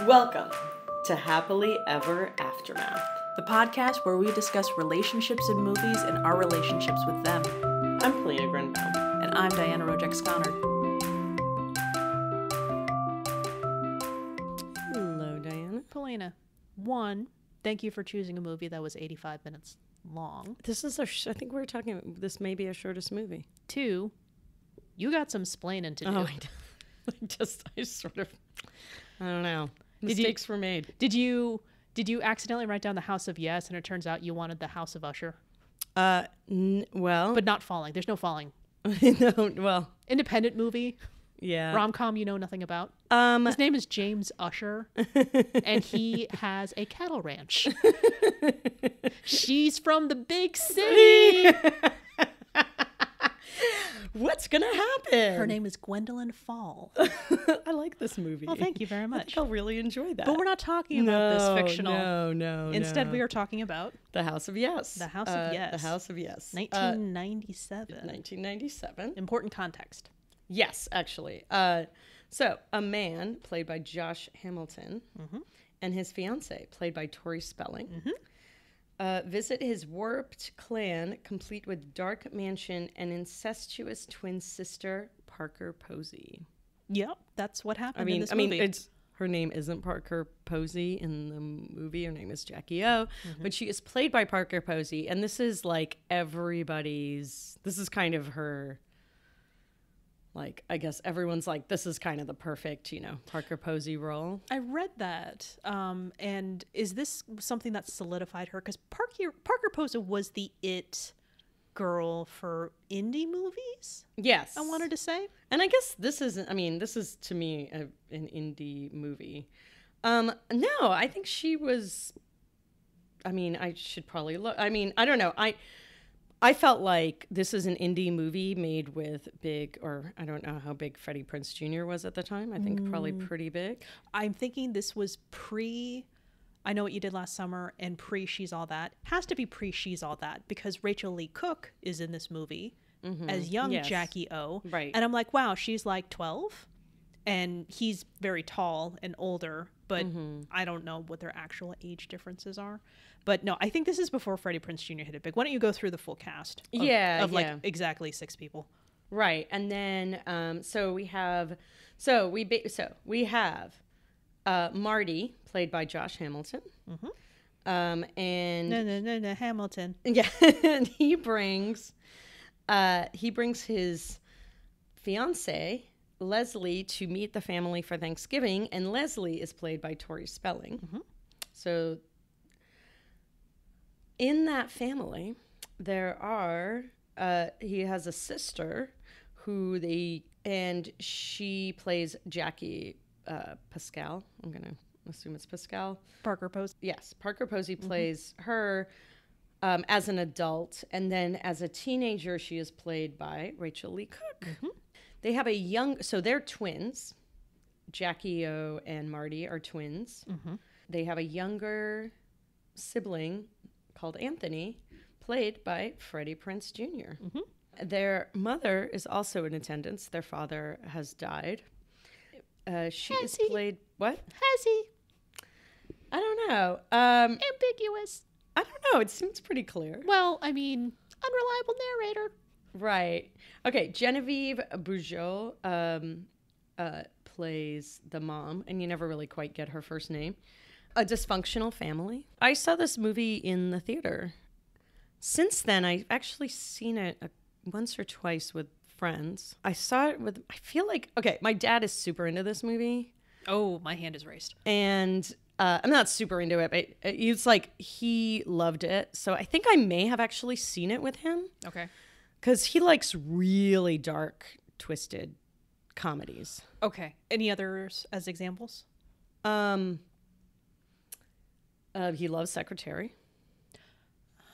Welcome to Happily Ever Aftermath. the podcast where we discuss relationships in movies and our relationships with them. I'm Polina Grenbaum. And I'm Diana Rojek Sconner. Hello, Diana. Polina, one, thank you for choosing a movie that was 85 minutes long. This is our. Sh- I think we are talking. This may be our shortest movie. Two, you got some splaining to oh, do. Oh, I, d- I just, I sort of, I don't know. You- Mistakes were made. Did you did you accidentally write down the House of Yes and it turns out you wanted the House of Usher? Uh, n- well, But not falling. There's no falling. no, well, Independent movie, yeah. rom com you know nothing about. Um, His name is James Usher, and he has a cattle ranch. She's from the big city. What's gonna happen? Her name is Gwendolyn Fall. I like this movie. Well, thank you very I much. think I'll really enjoy that. But we're not talking about this fictional. No, no. Instead, no. we are talking about the House of Yes. The House of Uh, Yes. The House of Yes. Uh, 1997. 1997. Important context. Yes, actually. Uh, so a man played by Josh Hamilton Mm-hmm. and his fiance played by Tori Spelling. Uh, visit his warped clan, complete with dark mansion and incestuous twin sister Parker Posey. Yep, that's what happened I mean, in this I mean, movie. it's her name isn't Parker Posey in the movie. Her name is Jackie O, Mm-hmm. but she is played by Parker Posey, and this is like everybody's. This is kind of her. Like, I guess everyone's like, this is kind of the perfect, you know, Parker Posey role. I read that. Um, and is this something that solidified her? Because Parker Parker Posey was the it girl for indie movies. Yes, I wanted to say. and I guess this isn't. I mean, this is to me a, an indie movie. Um, no, I think she was. I mean, I should probably look. I mean, I don't know. I I felt like this is an indie movie made with big, or I don't know how big Freddie Prinze Jr. was at the time. I think probably mm. pretty big. I'm thinking this was pre. I know what you did last summer and pre She's All That. Has to be pre She's All That because Rachael Leigh Cook is in this movie mm-hmm. as young Yes. Jackie O. Right. And I'm like, wow, she's like 12 and he's very tall and older, but mm-hmm. I don't know what their actual age differences are. But no, I think this is before Freddie Prinze Jr. hit it big. Why don't you go through the full cast? Of, Yeah, Of like yeah. exactly six people. Right, and then um, so we have, so we ba- so we have uh, Marty played by Josh Hamilton, um, and No, no, no, no, Hamilton. Yeah, and he brings uh he brings his fiance Lesly to meet the family for Thanksgiving, and Lesly is played by Tori Spelling. So in that family, there are uh he has a sister who they and she plays Jackie uh Pascal. I'm gonna assume it's Pascal. Parker Posey. Yes, Parker Posey plays her um, as an adult, and then as a teenager, she is played by Rachael Leigh Cook. They have a young, so they're twins. Jackie O and Marty are twins. They have a younger sibling called Anthony, played by Freddie Prinze junior Their mother is also in attendance. Their father has died. Uh, she is Has he? played what? Has he? I don't know. Um, Ambiguous. I don't know. It seems pretty clear. Well, I mean, unreliable narrator. Right. Okay. Genevieve Bujold um, uh, plays the mom, and you never really quite get her first name. A dysfunctional family. I saw this movie in the theater. Since then, I've actually seen it a, once or twice with friends. I saw it with, I feel like, okay, my dad is super into this movie. Oh, my hand is raised. and uh, I'm not super into it, but it's like he loved it. So I think I may have actually seen it with him Okay. because he likes really dark, twisted comedies. Okay. Any others as examples? Um, uh, he loves Secretary.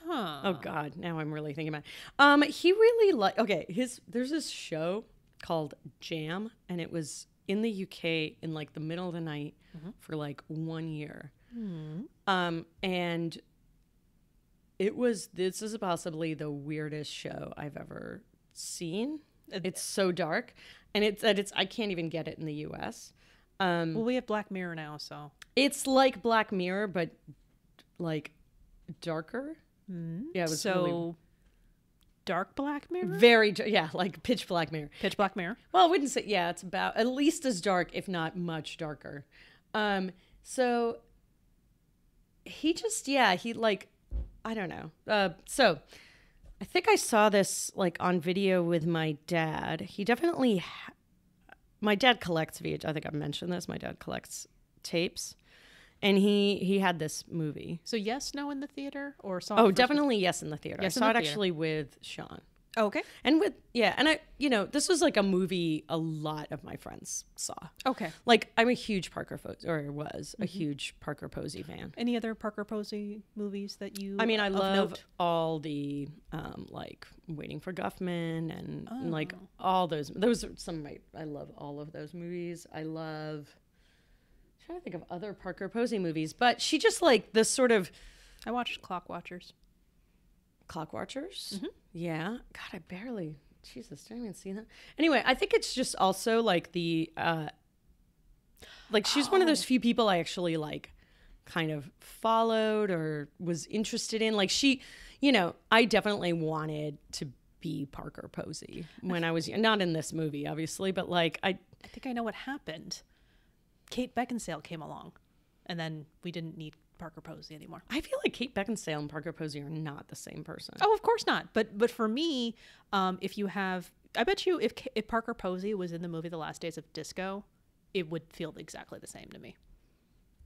Huh. Oh God, now I'm really thinking about. It. Um, he really like. Okay, his there's this show called Jam, and it was in the UK in like the middle of the night for like one year. Um, and it was this is possibly the weirdest show I've ever seen. It's so dark, and it's that it's I can't even get it in the U.S. Um, Well, we have Black Mirror now, so it's like Black Mirror, but like darker. Yeah, it was so really dark Black Mirror, very yeah, like pitch Black Mirror. pitch Black Mirror. Well, I wouldn't say yeah. It's about at least as dark, if not much darker. Um, so he just yeah he like I don't know. Uh, so I think I saw this like on video with my dad. He definitely. Ha- my dad collects VH. I think I mentioned this. My dad collects tapes, and he he had this movie. So yes, no in the theater or saw. Oh, definitely yes in the theater. Yes, I saw the it theater. actually with Sean. Oh, okay. And with yeah, and I you know this was like a movie a lot of my friends saw. Okay. Like I'm a huge Parker Posey, or was Mm-hmm. a huge Parker Posey fan. Any other Parker Posey movies that you? I mean, I love note? all the um, like Waiting for Guffman and, and, like Oh. all those. Those are some of my. I love all of those movies. I love. Trying to think of other Parker Posey movies, but she just like this sort of I watched Clockwatchers. Clock Watchers. Mm-hmm. Yeah. God, I barely. Jesus, didn't even see that. Anyway, I think it's just also like the. uh Like she's one of Oh. those few people I actually like, kind of followed or was interested in. Like she, you know, I definitely wanted to be Parker Posey when I was not in this movie, obviously, but like I. I think I know what happened. Kate Beckinsale came along, and then we didn't need Parker Posey anymore. I feel like Kate Beckinsale and Parker Posey are not the same person. Oh, of course not. But but for me, um, if you have, I bet you if if Parker Posey was in the movie The Last Days of Disco, it would feel exactly the same to me.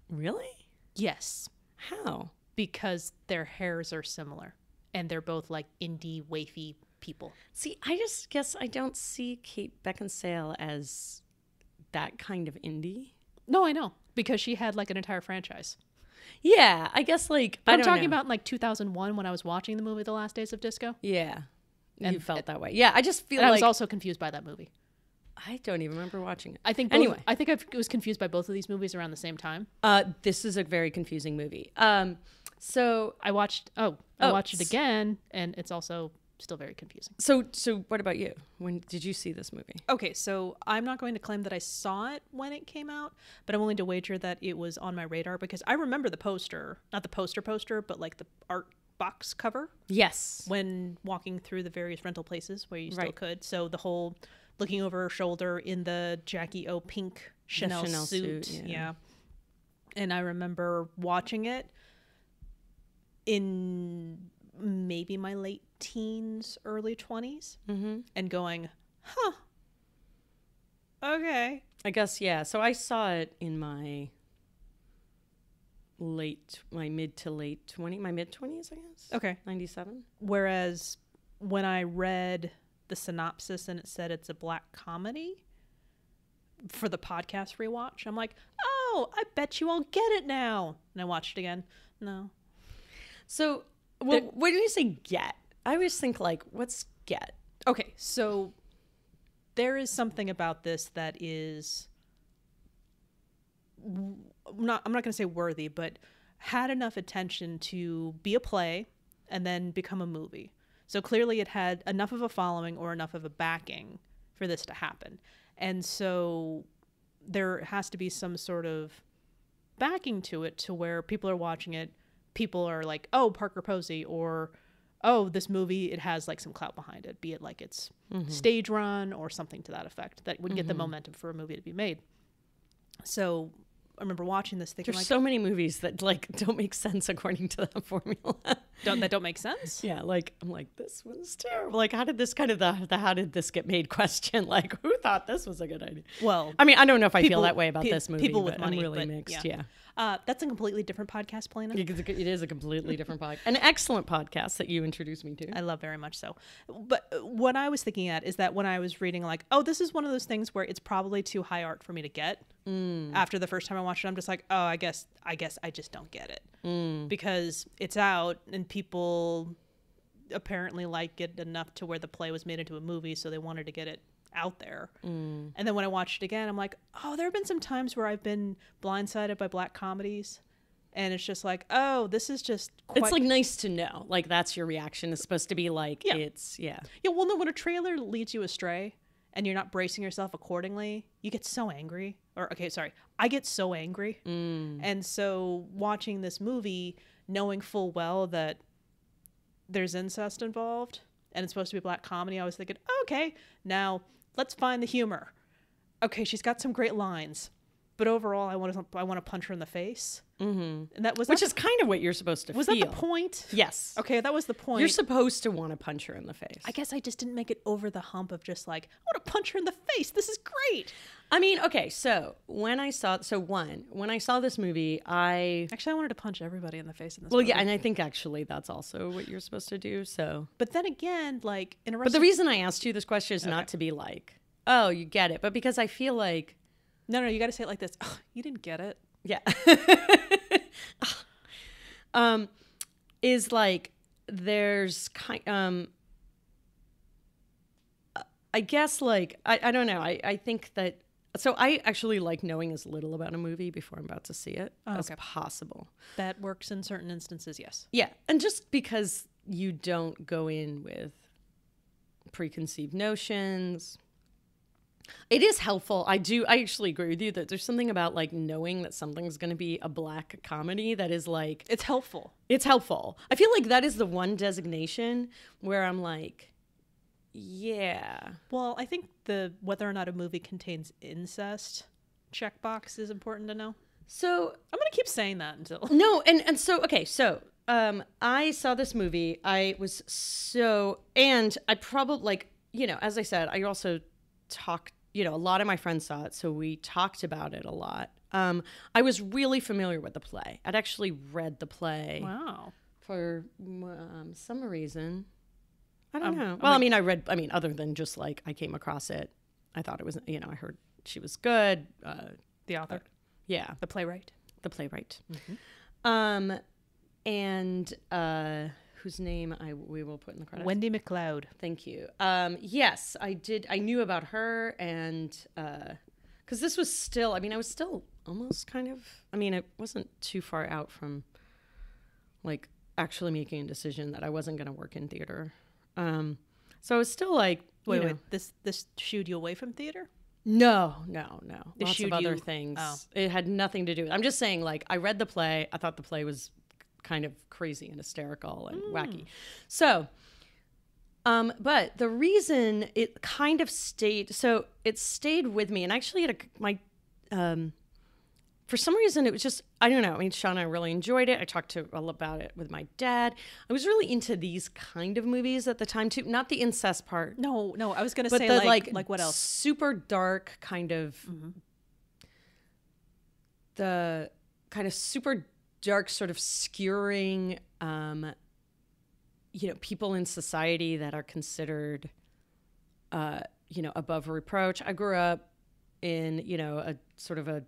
Really? Yes, How? because their hairs are similar, and they're both like indie wafy people. See, I just guess I don't see Kate Beckinsale as that kind of indie. No, I know because she had like an entire franchise. Yeah, I guess like I I'm don't talking know. about in, like 2001 when I was watching the movie The Last Days of Disco. Yeah, you And- felt that way. Yeah, I just feel And I was also confused by that movie. I don't even remember watching it. I think both, Anyway. I think I was confused by both of these movies around the same time. Uh, this is a very confusing movie. Um, so I watched oh, I Oh, watched it again and it's also still very confusing. so so what about you? When did you see this movie? Okay, so I'm not going to claim that I saw it when it came out, but I'm willing to wager that it was on my radar because I remember the poster, not the poster poster, but like the art box cover Yes. when walking through the various rental places where you still Right. could. So the whole looking over her shoulder in the Jackie O pink Chanel, Chanel suit. suit, yeah. yeah. And I remember watching it in maybe my late teens, early 20s, Mm-hmm. and going, huh, okay. I guess yeah. So I saw it in my late, my mid to late twenty, my mid twenties, I guess. Okay. ninety seven. Whereas when I read the synopsis and it said it's a black comedy for the podcast rewatch, I'm like, oh, I bet you I'll get it now. And I watched it again. No. So well, There- when you say get, I always think like, what's get? Okay, so there is something about this that is not I'm not going to say worthy, but had enough attention to be a play and then become a movie. So clearly it had enough of a following or enough of a backing for this to happen. And so there has to be some sort of backing to it to where people are watching it, people are like, "Oh, Parker Posey," or "Oh, this movie it has like some clout behind it, be it like it's mm-hmm. stage run or something to that effect that would get the mm-hmm. momentum for a movie to be made." So I remember watching this thinking There's like, so many movies that like don't make sense according to that formula. don't, that don't make sense. yeah, like I'm like this was terrible. Like how did this kind of the, the how did this get made question? Like who thought this was a good idea? Well, I mean, I don't know if I People- feel that way about pe- this movie. people with money, I'm really but mixed. yeah. Yeah, uh, that's a completely different podcast, Polina. It is a completely different podcast, an excellent podcast that you introduced me to. I love very much so. But what I was thinking at is that when I was reading, like, oh, this is one of those things where it's probably too high art for me to get. After the first time I watched it, I'm just like, oh, I guess, I guess I just don't get it because it's out and people apparently like it enough to where the play was made into a movie, so they wanted to get it out there. Mm. And then when I watched it again, I'm like, oh, there have been some times where I've been blindsided by black comedies. And it's just like, oh, this is just it's like nice to know. Like that's your reaction. It's supposed to be like Yeah. it's yeah. Yeah, well, no, when a trailer leads you astray and you're not bracing yourself accordingly, you get so angry. Or okay, sorry, I get so angry. Mm. And so watching this movie, knowing full well that there's incest involved and it's supposed to be a black comedy, I was thinking, okay, now let's find the humor. Okay, she's got some great lines, but overall, I want to I want to punch her in the face. Mm-hmm. And that was Which that is kind of what you're supposed to was feel. that the point? Yes. Okay, that was the point. You're supposed to want to punch her in the face. I guess I just didn't make it over the hump of just like I want to punch her in the face. This is great. I mean, okay, so when I saw, so one, when I saw this movie, I, Actually, I wanted to punch everybody in the face in this. well, movie. yeah, and I think actually that's also what you're supposed to do. So, But then again, like in a but the reason I asked you this question is Okay. not to be like, oh, you get it, but because I feel like, no, no, you got to say it like this. "Ugh, you didn't get it. Yeah, um, is like there's kind, um, I guess like I, I don't know. I, I think that so I actually like knowing as little about a movie before I'm about to see it Oh, as okay. possible. That works in certain instances. Yes. Yeah, and just because you don't go in with preconceived notions, it is helpful. I do. I actually agree with you that there's something about like knowing that something's going to be a black comedy that is like It's helpful. it's helpful. I feel like that is the one designation where I'm like, yeah, Well, I think the whether or not a movie contains incest checkbox is important to know. so I'm gonna keep saying that until No, and and so okay, so um I saw this movie. I was so and I probably like, you know, as I said, I also talked, you know, a lot of my friends saw it, so we talked about it a lot. Um I was really familiar with the play. I'd actually read the play wow. for um, some reason. I don't Um, know. Well, I mean, I read I mean other than just like I came across it. I thought it was, you know, I heard she was good. Uh The author, yeah, the playwright. the playwright. Mm-hmm. Um, and uh, whose name I we will put in the credits. Wendy MacLeod. Thank you. Um, yes, I did. I knew about her, and because this was still. I mean, I was still almost kind of. I mean, it wasn't too far out from like actually making a decision that I wasn't going to work in theater. Um, so I was still like, Wait, know, wait. This this shooed you away from theater? no, no, no. Lots of other you- things. oh. It had nothing to do with. I'm just saying, like, I read the play. I thought the play was kind of crazy and hysterical and Hmm. wacky. So, um, but the reason it kind of stayed, so it stayed with me, and actually, a, my, um, for some reason, it was just I don't know. I mean, Sean I really enjoyed it. I talked to all about it with my dad. I was really into these kind of movies at the time too. Not the incest part, No, no. I was gonna say the like, like like what else? super dark kind of the kind of super dark sort of skewering um you know people in society that are considered uh you know above reproach i grew up in you know a sort of a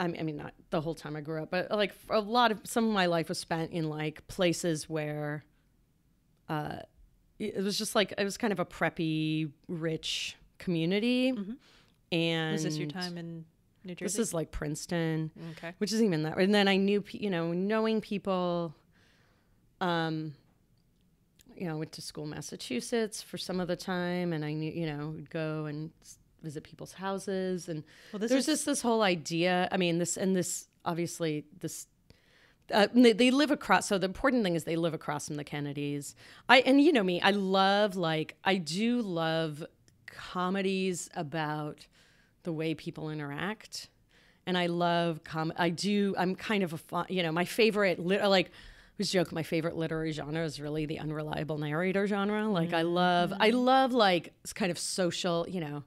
I mean, I mean, not the whole time I grew up, but like a lot of some of my life was spent in like places where, uh, it was just like it was kind of a preppy, rich community, and Mm-hmm. Was this your time in New Jersey? This is like Princeton, okay. which isn't even that. And then I knew, you know, knowing people. Um, you know, went to school in Massachusetts for some of the time, and I knew, you know, would go and visit people's houses, and Well, this there's is just this whole idea. I mean, this and this obviously this. Uh, they, they live across. So the important thing is they live across from the Kennedys. I and you know me, I love like I do love comedies about the way people interact, and I love com. I do. I'm kind of a you know my favorite lit- like. Was joke my favorite literary genre is really the unreliable narrator genre. Like I love I mm. love like it's kind of social, you know.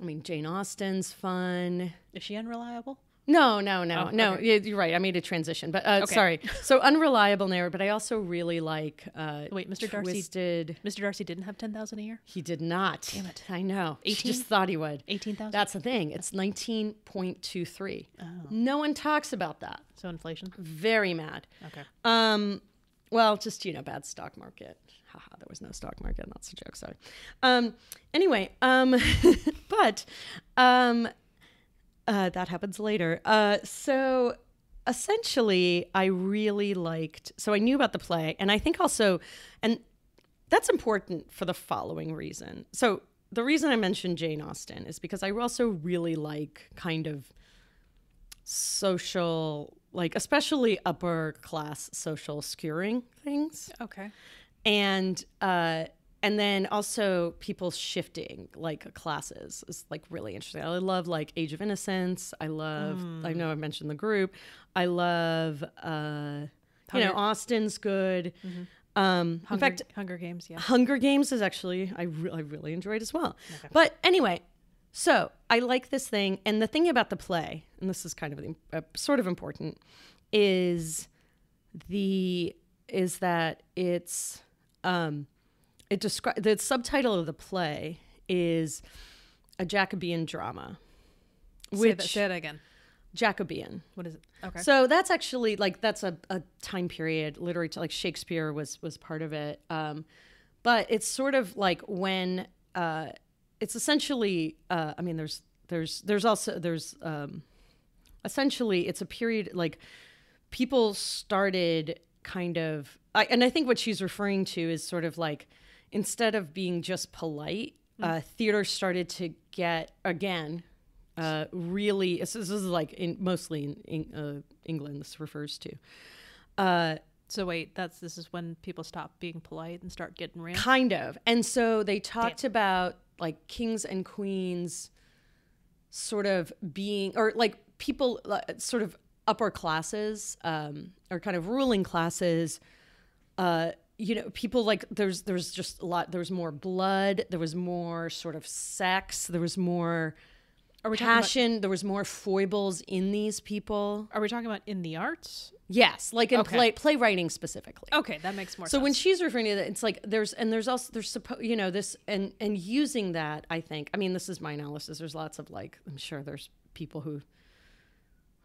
I mean Jane Austen's fun. is she unreliable? No, no, no, Oh, no. okay. You're right. I made a transition, but uh, Okay. sorry. So unreliable narrator, but I also really like uh, Wait, Mr. Darcy- Twisted. Mr. Darcy didn't have ten thousand a year. He did not. Damn it. I know. He 18? just thought he would. Eighteen thousand. That's the thing. It's 19.23. Oh. No one talks about that. So inflation. Very mad. Okay. Um, well, just you know, bad stock market. Haha, there was no stock market. That's a joke. Sorry. Um, anyway, um, but um, uh, that happens later. Uh, so essentially, I really liked. So I knew about the play, and I think also, and that's important for the following reason. So the reason I mentioned Jane Austen is because I also really like kind of social, like especially upper class social skewering things, Okay. and uh, and then also people shifting like classes is like really interesting. I love like Age of Innocence. I love. I know I mentioned the group. I love. uh you know, Hunger- Austen's good. Um, Hunger, in fact, Hunger Games. Yeah. Hunger Games is actually I, re- I really enjoyed as well. But anyway, so I like this thing, and the thing about the play, and this is kind of uh, sort of important, is the is that it's um, it describe the subtitle of the play is a Jacobean drama, Say that, say that again. Jacobean. What is it? Okay. So that's actually like that's a, a time period literary like Shakespeare was was part of it. Um, but it's sort of like when uh, it's essentially uh, I mean there's there's there's also there's um, essentially it's a period like people started kind of I, and I think what she's referring to is sort of like instead of being just polite, uh, theater started to get again uh, really this is, this is like in mostly in, in uh, England this refers to. Uh, so wait, that's this is when people stop being polite and start getting real. kind of. And so they talked about like kings and queens sort of being or like people uh, sort of upper classes um, or kind of ruling classes uh, you know people like there's there's just a lot there was more blood there was more sort of sex there was more talking about- passion there was more foibles in these people Are we talking about in the arts? yes like in Okay. play playwriting specifically Okay, that makes more sense. so sense. when she's referring to that, it's like there's and there's also there's supposed you know this and and using that I think I mean this is my analysis. There's lots of like I'm sure there's people who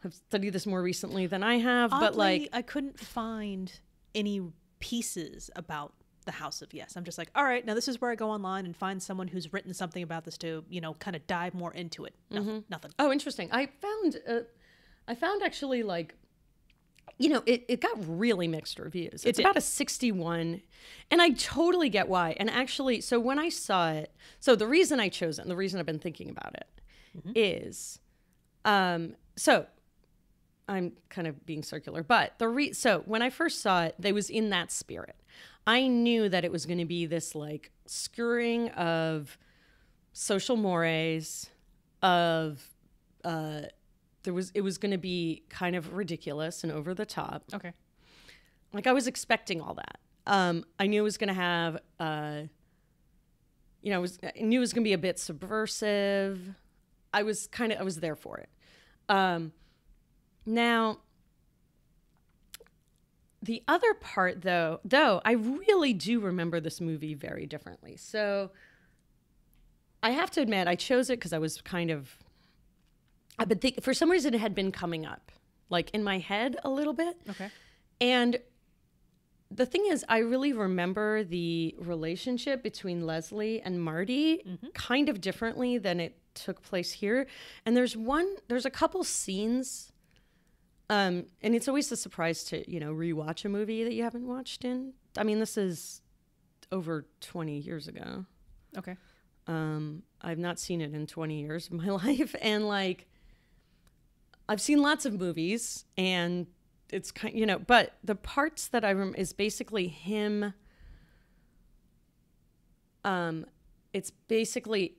have studied this more recently than I have, but like I couldn't find any pieces about the House of Yes. I'm just like, all right, now this is where I go online and find someone who's written something about this to, you know, kind of dive more into it. Nothing. Nothing. oh interesting. I found uh, I found actually like you know it, it got really mixed reviews. It's did. about a 61 and I totally get why. And actually so when I saw it, so the reason I chose it and the reason I've been thinking about it is um so I'm kind of being circular, but the re so when I first saw it, they was in that spirit. I knew that it was going to be this like skewering of social mores, of uh, there was it was going to be kind of ridiculous and over the top. Okay. Like I was expecting all that. Um, I knew it was going to have, uh, you know, I was I knew it was going to be a bit subversive. I was kind of I was there for it. Um, now, the other part, though, though I really do remember this movie very differently. So, I have to admit, I chose it because I was kind of, I've been think for some reason it had been coming up, like in my head a little bit, Okay. and the thing is, I really remember the relationship between Lesly and Marty mm-hmm. kind of differently than it took place here. And there's one, there's a couple scenes, um, and it's always a surprise to you know rewatch a movie that you haven't watched in. I mean, this is over 20 years ago. Okay. Um, I've not seen it in 20 years of my life. And like, I've seen lots of movies and it's kind, you know, but the parts that I remember is basically him. Um, it's basically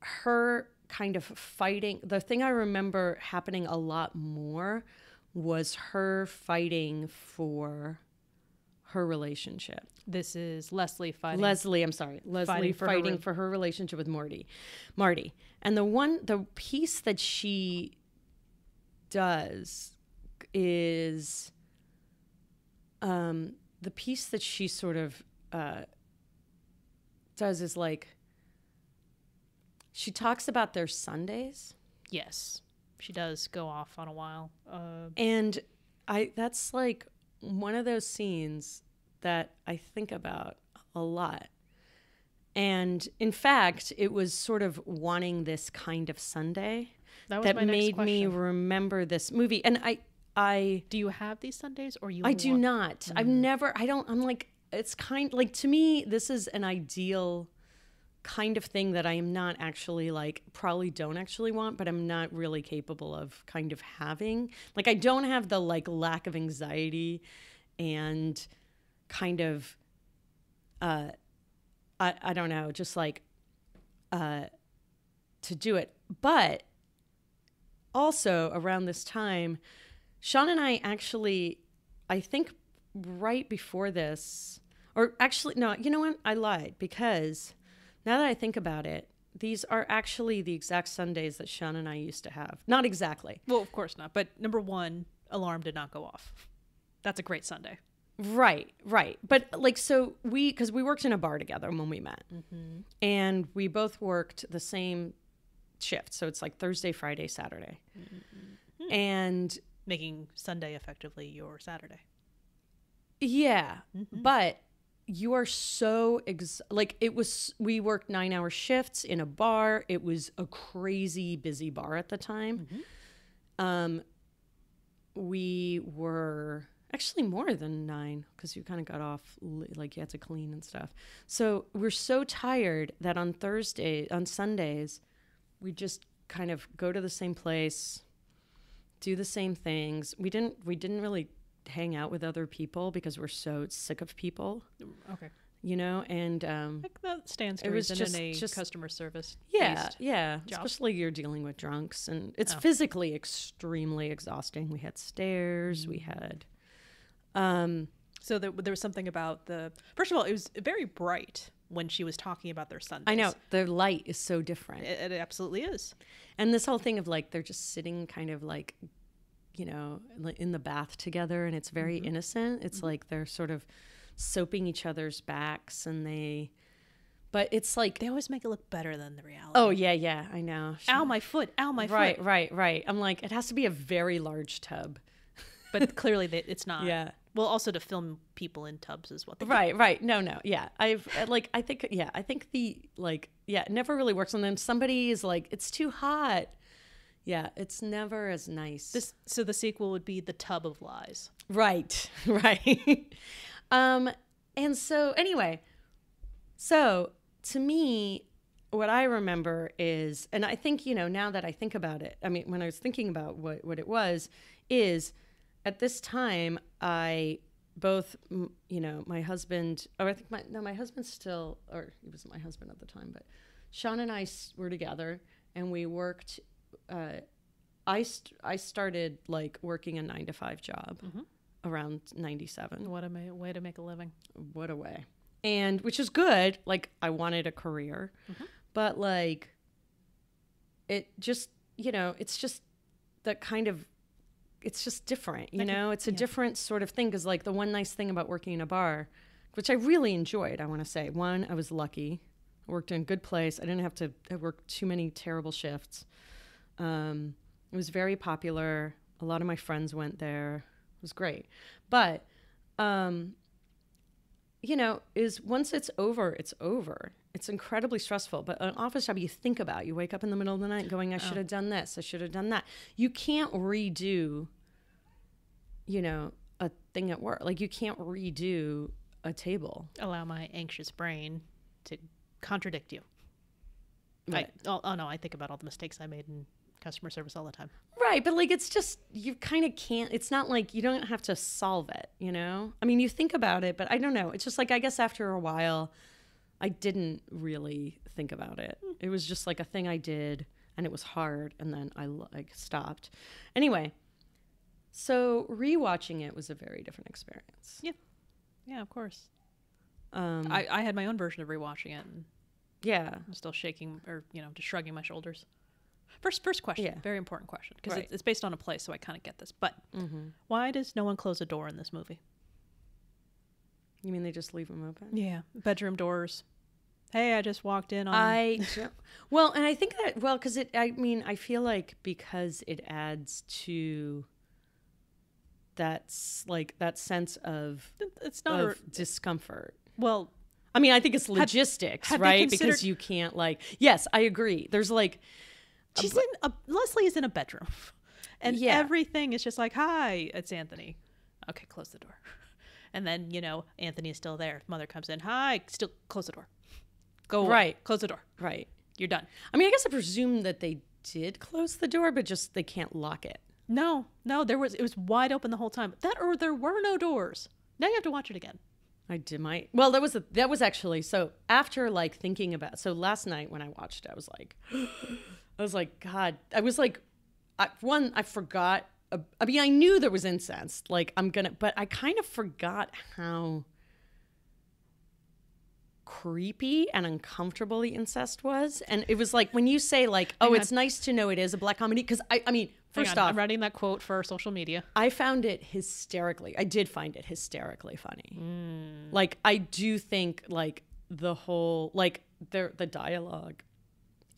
her kind of fighting. The thing I remember happening a lot more was her fighting for her relationship. This is Lesly fighting. Lesly, I'm sorry, Lesly Fighting fighting, for her for her relationship with Marty, Marty, and the one, the piece that she does is, um, the piece that she sort of uh, does is like, she talks about their Sundays, yes. She does go off on a while. Uh, and I that's like one of those scenes that I think about a lot. And in fact, it was sort of wanting this kind of Sunday that that made me remember this movie. And I I Do you have these Sundays or you I do want- not. I've never I don't I'm like it's kind like to me this is an ideal kind of thing that I am not actually like probably don't actually want, but I'm not really capable of kind of having. Like I don't have the like lack of anxiety and kind of uh I I don't know, just like uh to do it. But also around this time, Sean and I actually I think right before this or actually no, you know what? I lied because now that I think about it, these are actually the exact Sundays that Sean and I used to have. Not exactly. Well, of course not. But number one, alarm did not go off. That's a great Sunday. Right, right. But like, so we, because we worked in a bar together when we met, mm-hmm. and we both worked the same shift. So it's like Thursday, Friday, Saturday. Mm-hmm. Hmm. And Making Sunday effectively your Saturday. yeah, mm-hmm. but you are so ex- like it was we worked 9 hour shifts in a bar. It was a crazy busy bar at the time. Um we were actually more than 9 cuz you kind of got off like you had to clean and stuff. So we're so tired that on Thursday on Sundays we just kind of go to the same place do the same things. We didn't we didn't really hang out with other people because we're so sick of people Okay. you know and um Like that stands to It was just- in a just- customer service. yeah yeah job. especially you're dealing with drunks and it's Oh. physically extremely exhausting we had stairs Mm. we had um So there, there was something about the. First of all, it was very bright when she was talking about their Sundays. i know the light is so different It, it absolutely is. and this whole thing of like they're just sitting kind of like you know in the bath together and it's very Mm-hmm. innocent it's like they're sort of soaping each other's backs and they but it's like They always make it look better than the reality. oh yeah yeah i know ow my foot! Ow my right foot! right right right. i'm like it has to be a very large tub But clearly, they, it's not. Yeah. Well, also to film people in tubs is what they do. Right, right. No, no. Yeah. I've uh, like I think yeah, I think the like yeah, it never really works and then somebody is like it's too hot. Yeah, it's never as nice. This so the sequel would be the tub of lies. right. Right. um and so anyway, so to me what I remember is and I think, you know, now that I think about it, I mean when I was thinking about what what it was is at this time I both you know my husband or i think my no my husband still or he wasn't my husband at the time but sean and I were together and we worked uh, i st- i started like working a nine to five job around 97 What a ma- way to make a living. what a way. And which is good like i wanted a career. But like it just you know it's just that kind of it's just different you know? It's a yeah. different sort of thing because like the one nice thing about working in a bar which i really enjoyed i want to say one i was lucky i worked in a good place i didn't have to I work too many terrible shifts um, it was very popular a lot of my friends went there it was great but um, you know, is once it's over, it's over. It's incredibly stressful. But an office job you think about, you wake up in the middle of the night going, I should have done this, I should have done that. You can't redo, you know, a thing at work. Like you can't redo a table. Allow my anxious brain to contradict you. Right. I, oh, oh no, I think about all the mistakes I made in customer service all the time. Right, but like it's just you kind of can't. It's not like you don't have to solve it, you know. I mean, you think about it, but I don't know. It's just like I guess after a while, I didn't really think about it. It was just like a thing I did, and it was hard, and then I like stopped. Anyway, so rewatching it was a very different experience. Yeah, yeah, of course. Um, I, I had my own version of rewatching it, and yeah, I'm still shaking or you know just shrugging my shoulders. First, first question, Yeah. very important question because Right. it's, it's based on a play, so I kind of get this. But hmm why does no one close a door in this movie? you mean they just leave them open? Yeah, bedroom doors. Hey, I just walked in on. I well, and I think that well, because it. I mean, I feel like because it adds to that's like that sense of, it's not. of A, discomfort. well, I mean, I think it's logistics, have they right? because you can't like. Yes, I agree. There's like, she's in a Lesly is in a bedroom, and Yeah. everything is just like, "Hi, it's Anthony." Okay, close the door. And then you know Anthony is still there. Mother comes in. Hi, still close the door. Go away. Right. Close the door. Right. You're done. I mean, I guess I presume that they did close the door, but just they can't lock it. No, no, there was it was wide open the whole time. That or there were no doors. Now you have to watch it again. I did my well. That was a, that was actually so. After like thinking about so last night when I watched, I was like, I was like, God, I was like, I, one, I forgot. I mean, I knew there was incest. Like I'm gonna, but I kind of forgot how creepy and uncomfortable the incest was. And it was like when you say like, oh, it's nice to know it is a black comedy because I, I mean, first off, I'm writing that quote for social media. I found it hysterically. I did find it hysterically funny. Mm. Like I do think like the whole like the the dialogue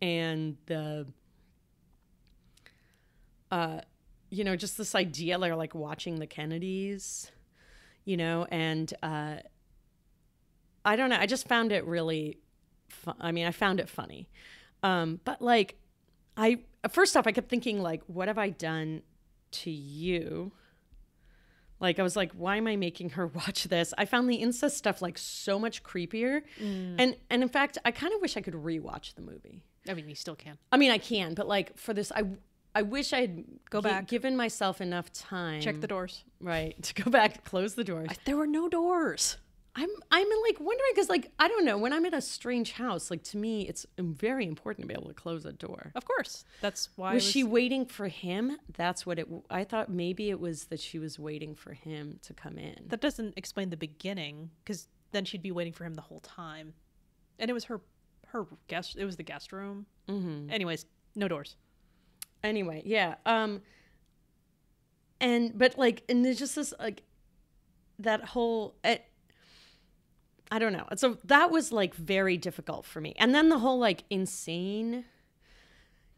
and the uh you know just this idea like like watching the Kennedys, you know, and uh I don't know, I just found it really I mean, I found it funny. Um but like I first off I kept thinking like what have I done to you. Like I was like, why am I making her watch this? I found the incest stuff like so much creepier, and and in fact, I kind of wish I could rewatch the movie. I mean, you still can. I mean, I can, but like for this, I I wish I had Go back. given myself enough time. Check the doors. right to go back, close the doors. There were no doors. I'm I'm like wondering because like I don't know when I'm in a strange house, like to me, it's very important to be able to close a door. Of course. That's why was it she waiting for him? That's what it. I thought maybe it was that she was waiting for him to come in. That doesn't explain the beginning because then she'd be waiting for him the whole time, and it was her her guest. It was the guest room. Mm-hmm. Anyways, no doors. anyway, yeah. Um. And but like, and there's just this like, that whole. It, I don't know. So that was like very difficult for me. And then the whole like insane.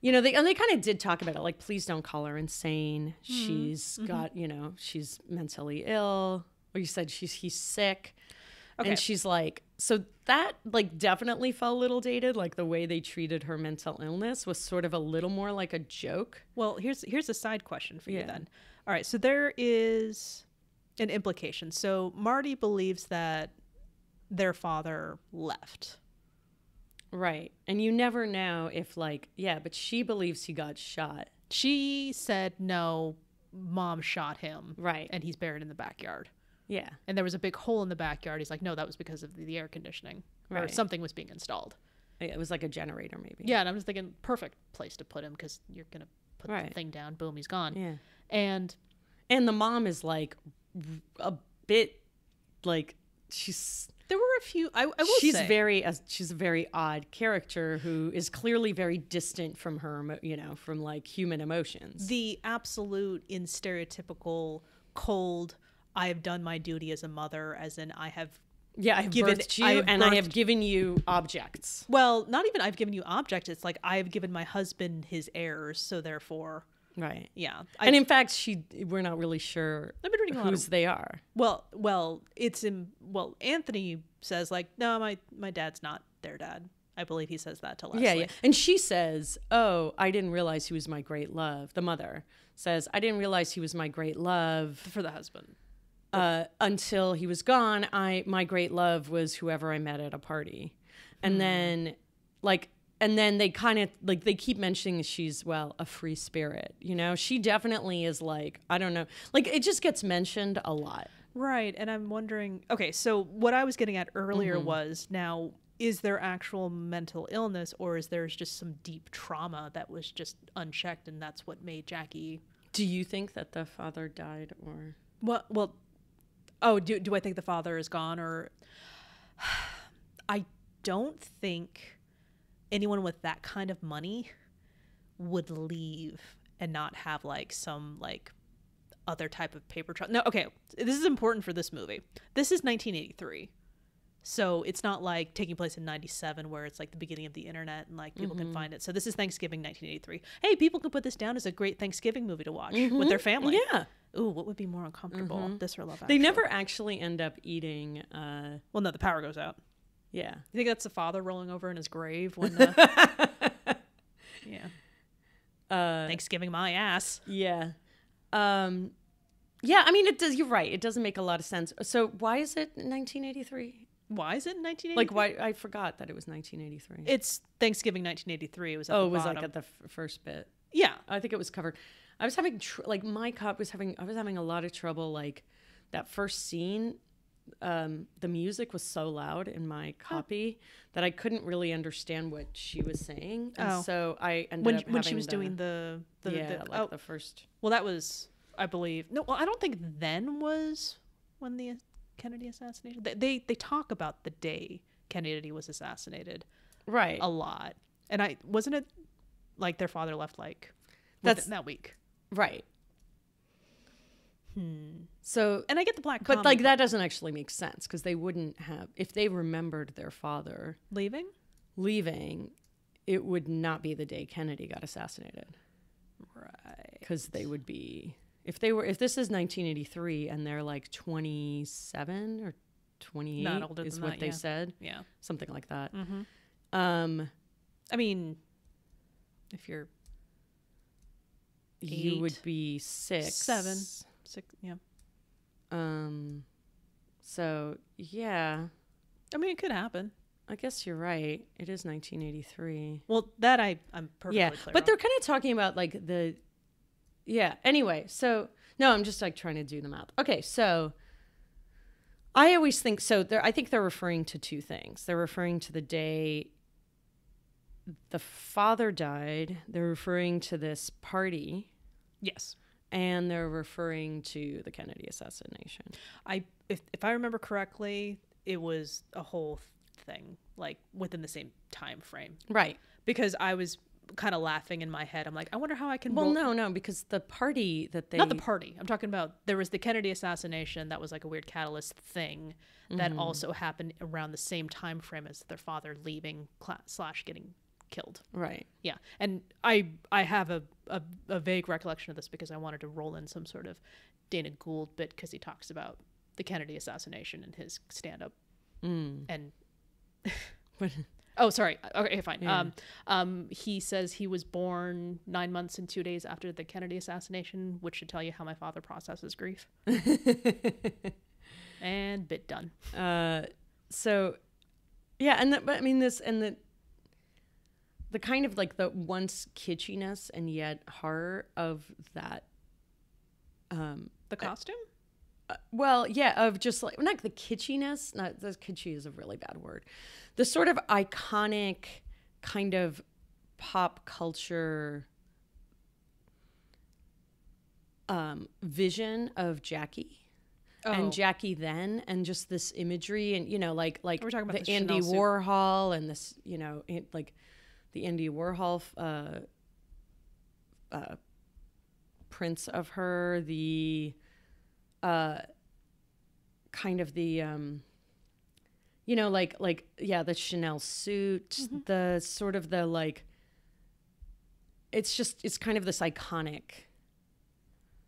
You know, they and they kind of did talk about it. Like, please don't call her insane. She's got, you know, she's mentally ill. Or you said she's he's sick. Okay. And she's like, so that like definitely felt a little dated. Like the way they treated her mental illness was sort of a little more like a joke. Well, here's here's a side question for you then. All right, so there is an implication. So Marty believes that their father left. Right. And you never know if like, yeah, but she believes he got shot. She said no, mom shot him. Right. And he's buried in the backyard. Yeah. And there was a big hole in the backyard. He's like, no, that was because of the, air conditioning. Or something was being installed. It was like a generator maybe. Yeah, and I'm just thinking, perfect place to put him because you're going to put the thing down, boom, he's gone. Yeah. And And the mom is like a bit like she's there were a few, I, I will she's say. very uh, she's a very odd character who is clearly very distant from her you know from like human emotions the absolute in stereotypical cold i have done my duty as a mother as in i have yeah i've given- birthed you I and i have given you objects. Well not even i've given you objects it's like i have given my husband his heirs so therefore right. Yeah and in fact she we're not really sure I've been reading a lot whose of- they are. Well well it's in well anthony says like no my my dad's not their dad. I believe he says that to Lesly. yeah yeah. And she says oh i didn't realize he was my great love. The mother says i didn't realize he was my great love for the husband uh, until he was gone, I my great love was whoever I met at a party, and then like and then they kind of like they keep mentioning she's well a free spirit, you know. She definitely is like I don't know, like it just gets mentioned a lot. Right. And I'm wondering okay, so what I was getting at earlier was now, is there actual mental illness or is there just some deep trauma that was just unchecked and that's what made Jackie. Do you think that the father died or? Well, well, oh, do, do I think the father is gone or. I don't think anyone with that kind of money would leave and not have like some like other type of paper trail. No, okay, this is important for this movie. This is 1983. So it's not like taking place in 97 where it's like the beginning of the internet and like people can find it. So this is Thanksgiving 1983. Hey, people can put this down as a great Thanksgiving movie to watch with their family. Yeah, Ooh, what would be more uncomfortable? This or Love they never actually end up eating. uh Well, no, the power goes out. Yeah, You think that's the father rolling over in his grave when the Yeah. uh, Thanksgiving my ass. yeah, um, yeah. I mean, it does. You're right. It doesn't make a lot of sense. So why is it 1983? Why is it in 1983? Like why I forgot that it was 1983. It's Thanksgiving 1983. It was at oh, the it was bottom. like at the f- first bit. yeah. I think it was covered. I was having tr- like my cop was having I was having a lot of trouble like that first scene um the music was so loud in my copy that I couldn't really understand what she was saying. And Oh. so I ended When up when she was the- doing the the, yeah, the like oh, the first well that was I believe no well I don't think then was when the Kennedy assassination they they, they talk about the day Kennedy was assassinated right. a lot and I wasn't it like their father left like That's- that week Right. Hmm. So and I get the black but like that doesn't actually make sense because they wouldn't have if they remembered their father leaving leaving it would not be the day Kennedy got assassinated. right because they would be if they were if this is 1983 and they're like 27 or 28 Not older is than what that, they yeah. said yeah. something like that. Mm-hmm. um I mean if you're you would be six. seven six yeah. Um so yeah. I mean it could happen. I guess you're right. It is 1983 well that I I'm perfectly yeah clear but on. they're kind of talking about like the yeah anyway so no i'm just like trying to do the math. Okay so i always think so they're i think they're referring to two things. They're referring to the day the father died they're referring to this party. Yes. And they're referring to the kennedy assassination. I if if I remember correctly, it was a whole thing like within the same time frame. Right. Because I was kind of laughing in my head. I'm like, I wonder how I can. well roll- no no because the party that they not the party. I'm talking about there was the Kennedy assassination that was like a weird catalyst thing that Mm-hmm. also happened around the same time frame as their father leaving cla slash getting killed. right Yeah, and I I have a, a a vague recollection of this because I wanted to roll in some sort of Dana Gould bit because he talks about the Kennedy assassination in his stand up mm. and oh sorry okay fine Yeah. um um he says he was born nine months and two days after the kennedy assassination which should tell you how my father processes grief and bit done Uh, so yeah, and the, but I mean this and the the kind of like the once kitschiness and yet horror of that. Um, the costume uh, well, yeah, of just like not the kitschiness. Not the kitschy is a really bad word. The sort of iconic kind of pop culture um, vision of Jackie Oh. and Jackie then, and just this imagery, and you know, like like We're talking about the the Andy. Warhol and this, you know, like the Andy Warhol uh, uh, prints of her, the uh, kind of the um, you know, like like yeah, the Chanel suit, Mm-hmm. the sort of the like. It's just it's kind of this iconic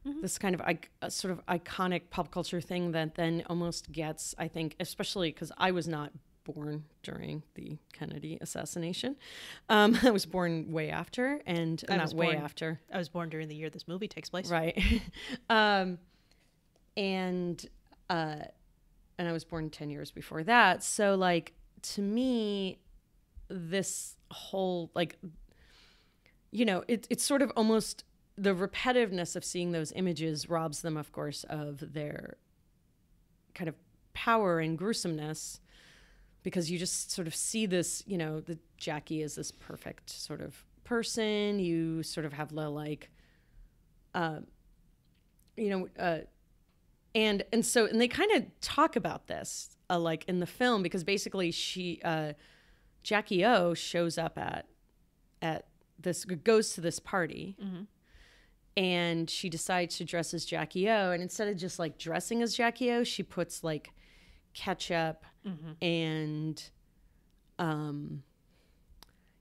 Mm-hmm. this kind of uh, sort of iconic pop culture thing that then almost gets, I think, especially because I was not born during the Kennedy assassination. Um, I was born way after, and I not was way born- after, i was born during the year this movie takes place right? um, and uh, and I was born ten years before that. So, like to me, this whole like, you know, it, it's sort of almost the repetitiveness of seeing those images robs them, of course, of their kind of power and gruesomeness because you just sort of see this, you know, the Jackie is this perfect sort of person. You sort of have the like, uh, you know, uh, and and so and they kind of talk about this uh, like in the film because basically she uh, Jackie O shows up at at this goes to this party. And she decides to dress as Jackie O and instead of just like dressing as Jackie O she puts like ketchup and um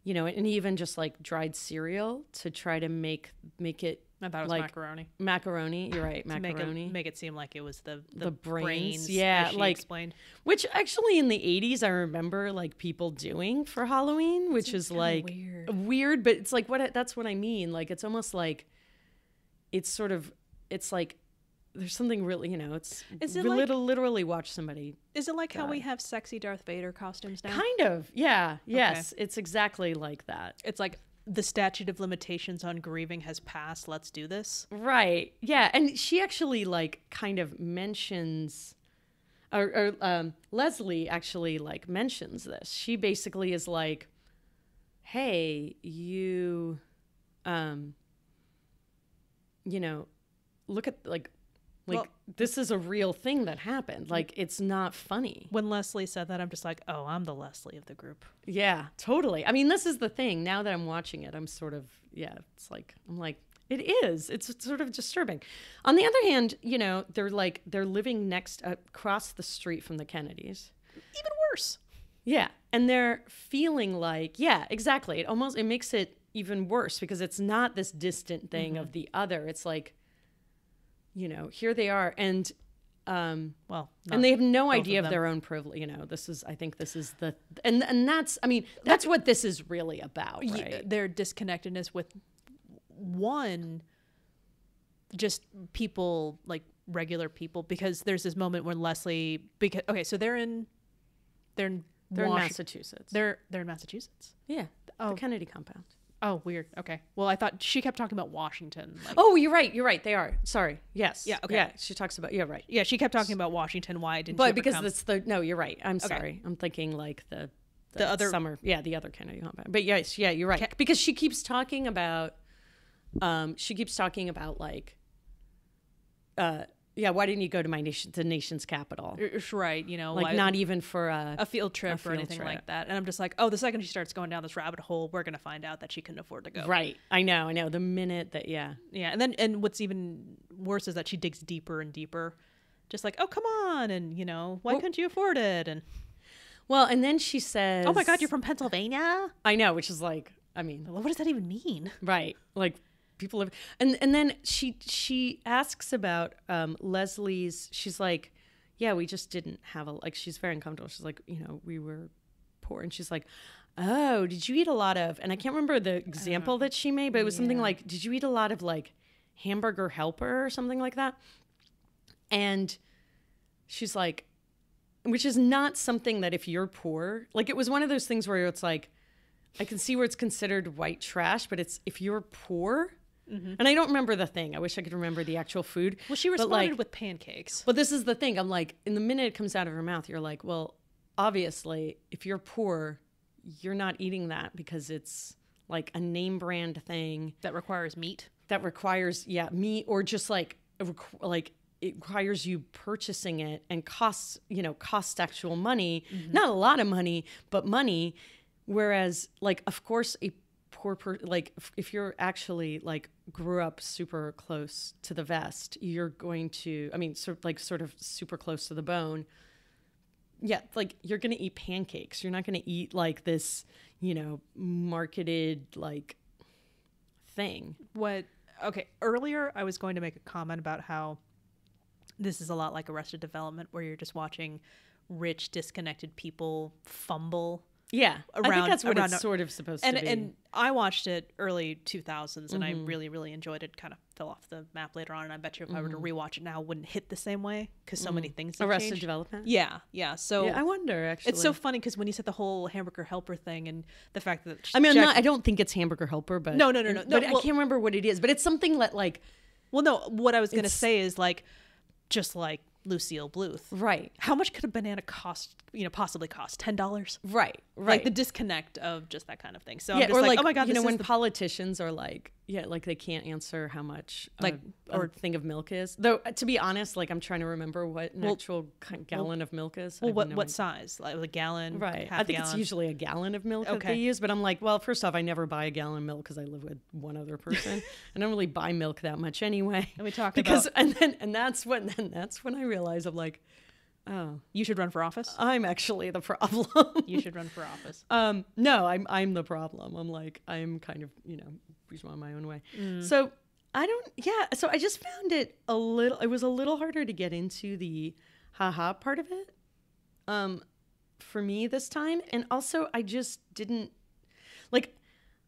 you know and even just like dried cereal to try to make make it i thought it was like, macaroni macaroni you're right to make macaroni it, make it seem like it was the the, The brains, brains, yeah, like- explained which actually in the 80s i remember like people doing for halloween which is like weird. weird but it's like what I- that's what i mean like it's almost like it's sort of it's like there's something really, you know, it's Is it like- literally watch somebody. Is it like how we have sexy Darth Vader costumes now? Kind of, yeah, yes, it's exactly like that. It's like the statute of limitations on grieving has passed. Let's do this. Right. Yeah. And she actually like kind of mentions or, or um, Lesly actually like mentions this. She basically is like, "Hey, you, um, you know, look at like, like Well- this is a real thing that happened. Mm. Like, it's not funny. When Lesly said that, I'm just like, oh, I'm the Lesly of the group. Yeah, totally. I mean, this is the thing. Now that I'm watching it, I'm sort of yeah. It's like I'm like it is. It's sort of disturbing. On the other hand, you know, they're like they're living next uh, across the street from the Kennedys. Even worse. Yeah, and they're feeling like yeah, exactly. It almost it makes it even worse because it's not this distant thing mm-hmm. of the other. It's like you know, here they are and um Well, and they have no both of idea of, their own privilege. You know, this is. I think this is the and and that's. I mean, that's what this is really about, right? their disconnectedness with one just people like regular people because there's this moment when Lesly because okay so they're in they're in They're in Massachusetts. they're they're in Massachusetts yeah, Oh. the Kennedy compound. Oh weird okay well I thought she kept talking about Washington like, Oh, you're right. You're right. They are. Sorry. Yes. Yeah, okay. Yeah. She talks about. Yeah. Right. yeah she kept talking about Washington why didn't But because that's the no. You're right. I'm sorry. I'm thinking like the the, The other- summer. Yeah, the other Kennedy compound. But yes, yeah, you're right. because she keeps talking about. Um, she keeps talking about like. Uh, yeah. Why didn't you go to my nation, the nation's capital? It's right you know Like why- not even for a. a field trip or field anything trip. like that and I'm just like oh the second she starts going down this rabbit hole we're gonna find out that she couldn't afford to go Right. I know. I know. The minute that, yeah. Yeah, and then and what's even worse is that she digs deeper and deeper, just like, oh come on, and you know, why Well- couldn't you afford it? And Well, and then she says, oh my God, you're from Pennsylvania. I know, which is like, I mean, What does that even mean? right. Like people live. And, and then she, she asks about um, Lesly's, she's like, yeah, we just didn't have a, like, she's very uncomfortable. She's like, you know, we were poor. And she's like, oh, did you eat a lot of, and I can't remember the example that she made, but it was something like, did you eat a lot of like hamburger helper or something like that? And she's like, which is not something that if you're poor, like it was one of those things where it's like, I can see where it's considered white trash, but it's if you're poor, Mm-hmm. and I don't remember the thing. I wish I could remember the actual food. Well, she responded like, with pancakes. But this is the thing. I'm like, in the minute it comes out of her mouth, you're like, well, obviously, if you're poor, you're not eating that because it's like a name brand thing That requires meat. that requires yeah meat or just like like it requires you purchasing it and costs you know costs actual money mm-hmm. not a lot of money but money whereas like of course a poor per like if, you're actually like grew up super close to the vest you're going to i mean sort like sort of super close to the bone yeah like you're gonna eat pancakes you're not gonna eat like this you know marketed like thing What? Okay, earlier I was going to make a comment about how this is a lot like Arrested Development, where you're just watching rich, disconnected people fumble Yeah, around, I think that's what it's sort of supposed and to be. and I watched it early 2000s and I mm-hmm. really really enjoyed it. Kind of fell off the map later on, and I bet you if I were to mm-hmm. rewatch it now, it wouldn't hit the same way because so many mm-hmm. things have Arrested changed. Development. Yeah, yeah. So Yeah, I wonder actually. it's so funny because when you said the whole hamburger helper thing and the fact that I mean, I'm Jack- not, I don't think it's Hamburger Helper, but No, no, no, no, But no, I can't remember what it is. But it's something that like well, no. What I was gonna say is like, just like Lucille Bluth. right, How much could a banana cost? You know, possibly cost ten dollars. right, right. Like the disconnect of just that kind of thing. So yeah, I'm just or like, like oh my god, you know, when the- politicians are like, yeah, like they can't answer how much Like, a, or- a thing of milk is. Though uh, to be honest, like I'm trying to remember what an Well- actual gallon of milk is. Well, what no what idea. size? Like a gallon? Right. Half I think a it's usually a gallon of milk that Okay. they use. But I'm like, well, first off, I never buy a gallon of milk because I live with one other person. I don't really buy milk that much anyway. And we talk because about and then and that's when then that's when I realize I'm like, oh, you should run for office. I'm actually the problem. you should run for office. um, no, I'm I'm the problem. I'm like I'm kind of you know on my own way. Mm. So I don't. Yeah. So I just found it a little. It was a little harder to get into the haha part of it. Um, for me this time, and also I just didn't like.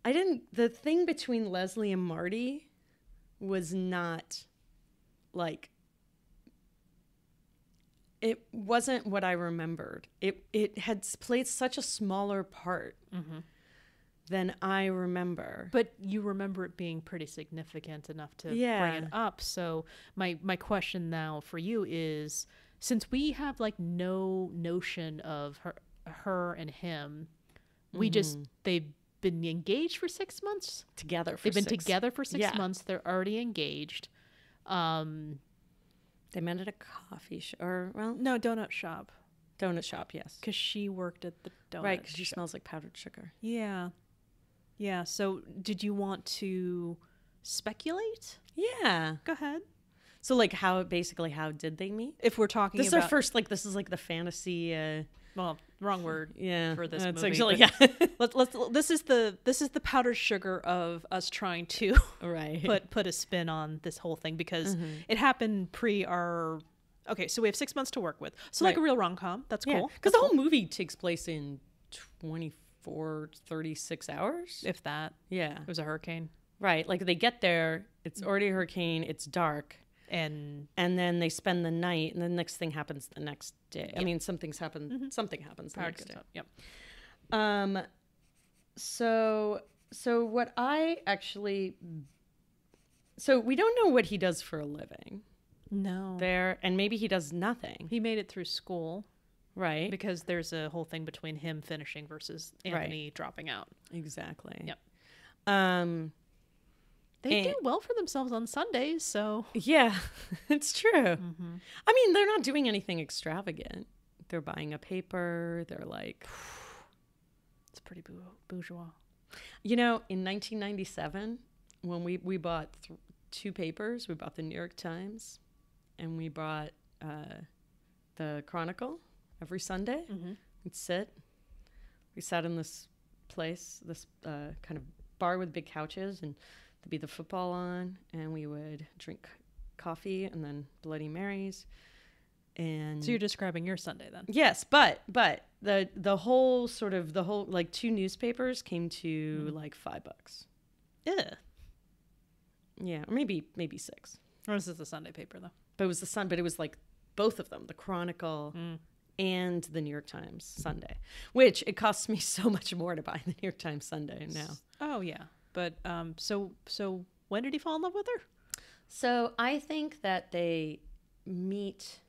I didn't. The thing between Lesly and Marty was not like it wasn't what I remembered. It it had played such a smaller part than I remember. But you remember it being pretty significant enough to bring it up. So my my question now for you is since we have like no notion of her her and him, we just Mm-hmm. they've been engaged for 6 months. together for They've been six- together for 6 Yeah. months. They're already engaged. Um They met at a coffee shop or well, no donut shop donut shop. Yes, cuz she worked at the donut right. Because she smells like powdered sugar. Yeah. Yeah, so did you want to speculate? Yeah. Go ahead. So like, how basically how did they meet? If we're talking This is our first like this is like the fantasy. Uh, well, wrong word. yeah, For this It's movie, actually yeah. let's let's this is the this is the powdered sugar of us trying to right. put put a spin on this whole thing because Mm-hmm. it happened pre our okay so we have six months to work with so like a real rom-com that's yeah, cool because the whole movie takes place in 24, 36 hours. if that Yeah. it was a hurricane Right. Like they get there, it's already a hurricane, it's dark, and and then they spend the night, and the next thing happens the next day. I mean, something's happened. Something happens the powdered next day. up. Yep. Um, so so what I actually, so we don't know what he does for a living No, there, and maybe he does nothing. he made it through school Right. because there's a whole thing between him finishing versus Right. Anthony dropping out. Exactly. Yep. Um. They do well for themselves on Sundays, so Yeah, it's true. Mm-hmm. I mean, they're not doing anything extravagant. They're buying a paper. They're like, it's pretty bou- bourgeois. you know, in 1997, when we we bought th- two papers, we bought the New York Times, and we bought uh, the Chronicle every Sunday. Mm-hmm. We'd sit. We sat in this place, this uh, kind of bar with big couches, and there'd be the football on, and we would drink coffee and then Bloody Marys. And So you're describing your Sunday then? yes, but but the the whole sort of the whole like two newspapers came to like five bucks. Yeah. Yeah, or maybe maybe six. Or this is the Sunday paper though. But it was the Sun. But it was like both of them, the Chronicle Mm. And the New York Times Sunday, which it costs me so much more to buy the New York Times Sunday now. Oh yeah. But um so so when did he fall in love with her? So I think that they meet.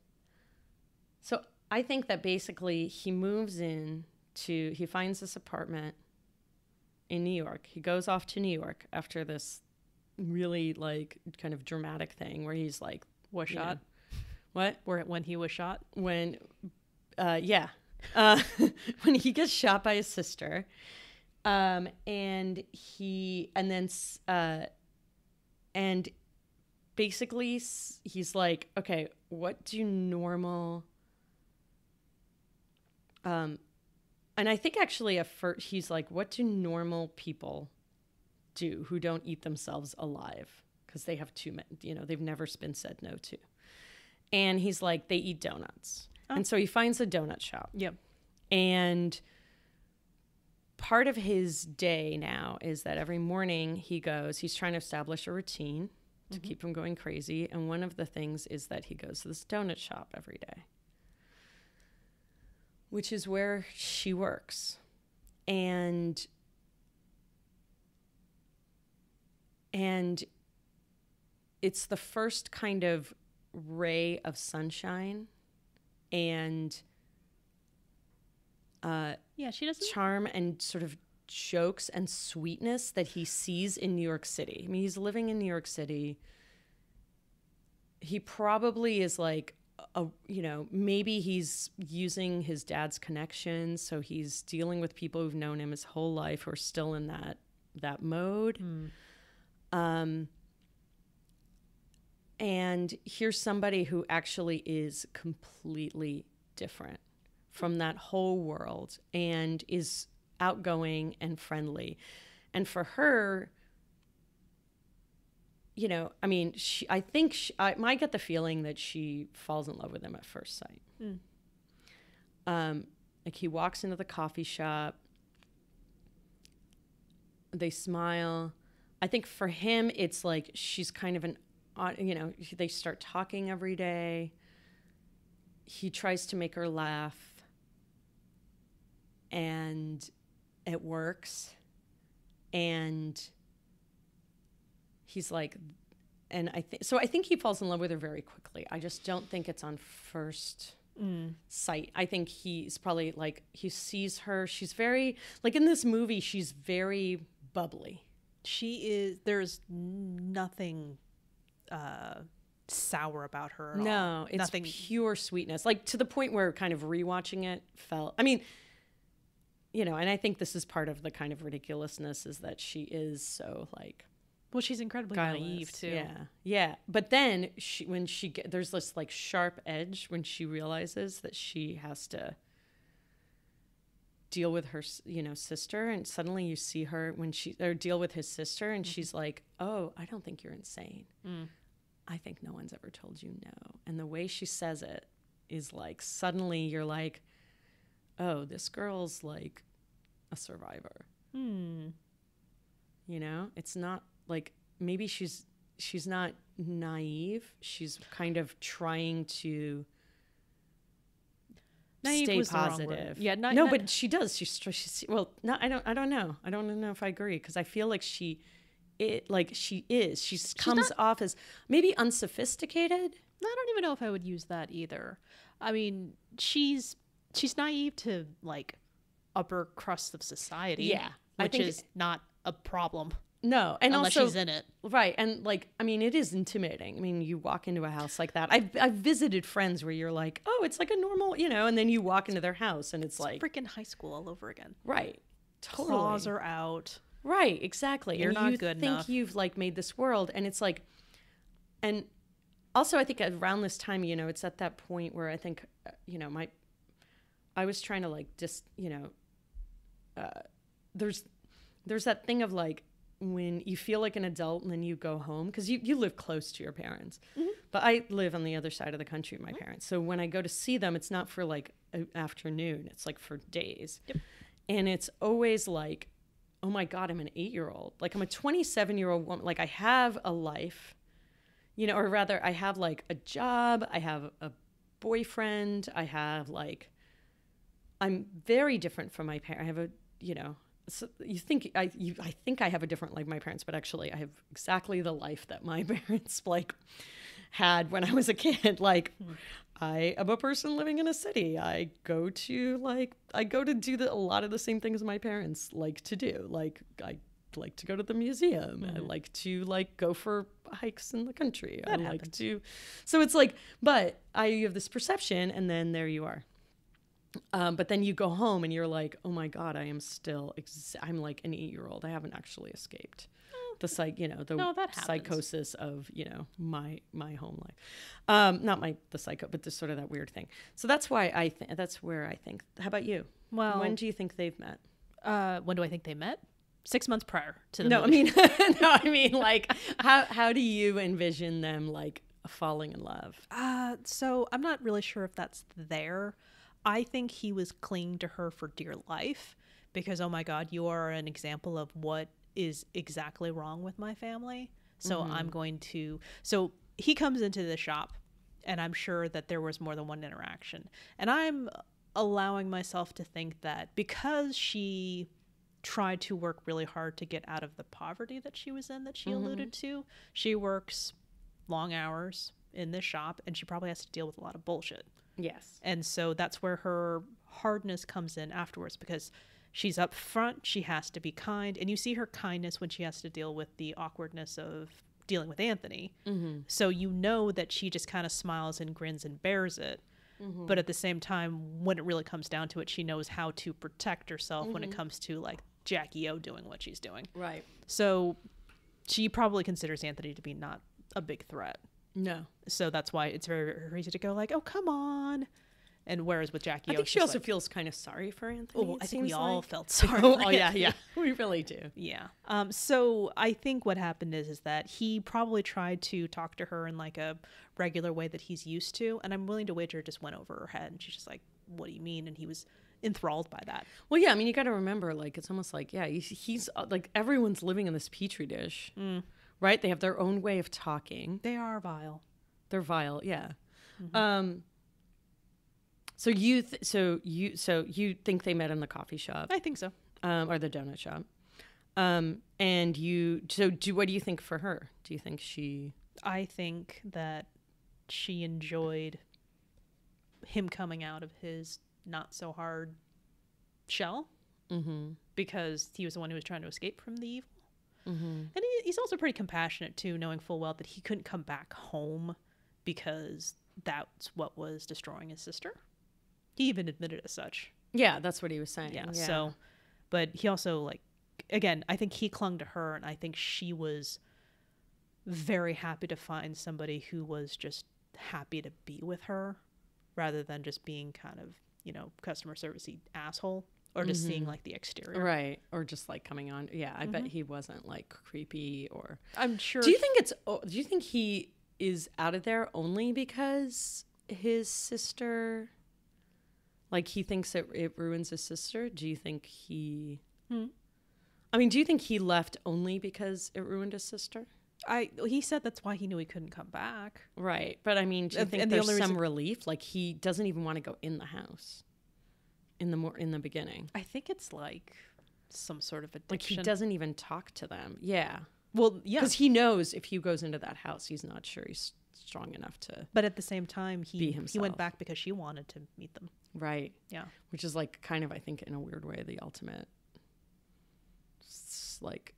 So I think that basically he moves in to, he finds this apartment in New York. He goes off to New York after this really like kind of dramatic thing where he's like, Was you know, shot? what? Where when he was shot? when uh yeah. Uh when he gets shot by his sister um and he and then uh and basically he's like okay what do normal um and i think actually at first he's like what do normal people do who don't eat themselves alive? Because they have too many you know they've never been said no to. And he's like they eat donuts and so he finds a donut shop. Yep. and part of his day now is that every morning he goes he's trying to establish a routine to mm-hmm. keep him going crazy. And one of the things is that he goes to this donut shop every day which is where she works. And and it's the first kind of ray of sunshine and uh, Yeah, she doesn't charm and sort of jokes and sweetness that he sees in New York City. I mean, he's living in New York City. He probably is like a you know, maybe he's using his dad's connections, so he's dealing with people who've known him his whole life who are still in that that mode. Um and here's somebody who actually is completely different from that whole world and is outgoing and friendly. And for her, you know, I mean, she, I think she, I might get the feeling that she falls in love with him at first sight. Mm. Um, like he walks into the coffee shop, they smile. I think for him, it's like she's kind of an, you know, they start talking every day. he tries to make her laugh. And it works. And he's like and i think so i think he falls in love with her very quickly. I just don't think it's on first mm. sight. I think he's probably like he sees her. She's very like in this movie she's very bubbly. She is. There's nothing uh, sour about her. At all. No, it's nothing. pure sweetness. Like to the point where kind of rewatching it felt. I mean, you know, and I think this is part of the kind of ridiculousness is that she is so like Well, she's incredibly guileless. naive too. Yeah, yeah. But then she, when she get there's this like sharp edge when she realizes that she has to deal with her, you know, sister, and suddenly you see her when she or deal with his sister, and she's like, "Oh, I don't think you're insane. I think no one's ever told you no." And the way she says it is like suddenly you're like, "Oh, this girl's like a survivor." Hmm. you know it's not like maybe she's she's not naive she's kind of trying to Naive stay was the wrong word. positive Yeah, not- no not- but she does she's, she's well no i don't i don't know i don't know if i agree because i feel like she it like she is she comes off as maybe unsophisticated I don't even know if I would use that either. I mean, she's she's naive to like upper crust of society. Yeah, which is not a problem no and unless also she's in it. Right. And like, I mean, it is intimidating. I mean, you walk into a house like that. I've, I've visited friends where you're like, oh, it's like a normal, you know, and then you walk into their house and it's like, Freaking high school all over again. right. Totally. Claws are out. Right, exactly. You're and not you good think enough. you've like made this world and it's like and also I think around this time, you know, it's at that point where I think uh, you know, my I was trying to like just, you know, uh there's there's that thing of like when you feel like an adult and then you go home because you, you live close to your parents but i live on the other side of the country with my parents so when i go to see them it's not for like an afternoon it's like for days and it's always like oh my god i'm an eight year old like i'm a 27 year old woman. Like i have a life you know or rather i have like a job. I have a boyfriend. I have like i'm very different from my parents i have a you know so you think I you, I think I have a different life my parents, but actually I have exactly the life that my parents like had when I was a kid. Like I am a person living in a city. I go to like I go to do the, a lot of the same things my parents like to do. Like I like to go to the museum. I like to like go for hikes in the country. I like to So it's like but I you have this perception and then there you are. Um, but then you go home and you're like, oh my god, I am still, ex- I'm like an eight year old. I haven't actually escaped the psych, you know, the No, that psychosis of you know my my home life. Um, not my the psycho, but just sort of that weird thing. So that's why I think that's where I think. How about you? Well, when do you think they've met? uh, when do I think they met? Six months prior to the No, I mean, no, I mean like how how do you envision them like falling in love? Uh, so I'm not really sure if that's there. I think he was clinging to her for dear life because, oh my God, you are an example of what is exactly wrong with my family. So I'm mm-hmm. going to. So he comes into the shop, and I'm sure that there was more than one interaction. And I'm allowing myself to think that because she tried to work really hard to get out of the poverty that she was in, that she mm-hmm. alluded to, she works long hours in this shop and she probably has to deal with a lot of bullshit. Yes. And so that's where her hardness comes in afterwards because she's up front, she has to be kind, and you see her kindness when she has to deal with the awkwardness of dealing with Anthony. Mm-hmm. So you know that she just kind of smiles and grins and bears it. Mm-hmm. But at the same time, when it really comes down to it, she knows how to protect herself when it mm-hmm. comes to like Jackie O doing what she's doing. Right. So she probably considers Anthony to be not a big threat. No. So that's why it's very, very easy to go like, "Oh, come on." And whereas with Jackie, I think she also like, feels kind of sorry for Anthony. Oh, I think we seems all felt sorry. oh, for oh, yeah, yeah. We really do. Yeah. Um, so I think what happened is is that he probably tried to talk to her in like a regular way that he's used to, and I'm willing to wager it just went over her head, and she's just like, "What do you mean?" And he was enthralled by that. Well, yeah, I mean, you got to remember, like, it's almost like, yeah, he's, he's uh, like everyone's living in this petri dish, right? They have their own way of talking. They are vile. They're vile, yeah. Um, So you, th- so you, so you think they met in the coffee shop I think so. um, or the donut shop, um, and you. So do what do you think for her? Do you think she? I think that she enjoyed him coming out of his not so hard shell Mm-hmm. because he was the one who was trying to escape from the evil. Mm-hmm. And he, he's also pretty compassionate too, knowing full well that he couldn't come back home because that's what was destroying his sister. He even admitted as such. Yeah, that's what he was saying. Yeah. So, but he also like, again, I think he clung to her, and I think she was very happy to find somebody who was just happy to be with her, rather than just being kind of you know customer servicey asshole or just seeing mm-hmm. like the exterior. right, or just like coming on. Yeah, I bet mm-hmm. he wasn't like creepy or. I'm sure. Do you think it's? oh, Do you think he is out of there only because his sister? Like he thinks it it ruins his sister. Do you think he? Hmm. I mean, do you think he left only because it ruined his sister? I he said that's why he knew he couldn't come back. Right, but I mean, do you And- think and there's only some reason- relief? Like he doesn't even want to go in the house. In the more in the beginning, I think it's like some sort of addiction. like he doesn't even talk to them. Yeah, well, yeah, because he knows if he goes into that house, he's not sure he's strong enough to. but at the same time, he Be he went back because she wanted to meet them. Right. Yeah. Which is like kind of, I think, in a weird way, the ultimate, like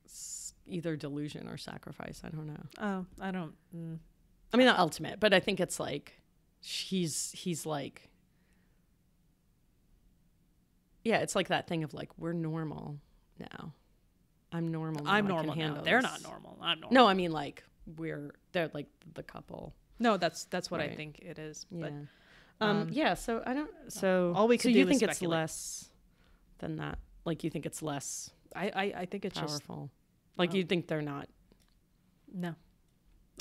either delusion or sacrifice. I don't know. Oh, I don't. Mm. I mean, not ultimate, but I think it's like he's he's like, yeah, it's like that thing of like we're normal now. I'm normal. Now. I'm normal now. They're this." not normal. I'm normal. No, I mean like we're they're like the couple. no, that's that's what I think it is. Yeah. But um, um, yeah. So I don't. So all we so could you do is think it's less than that? Like you think it's less I, I, I think it's just powerful? Like well, you think they're not? no.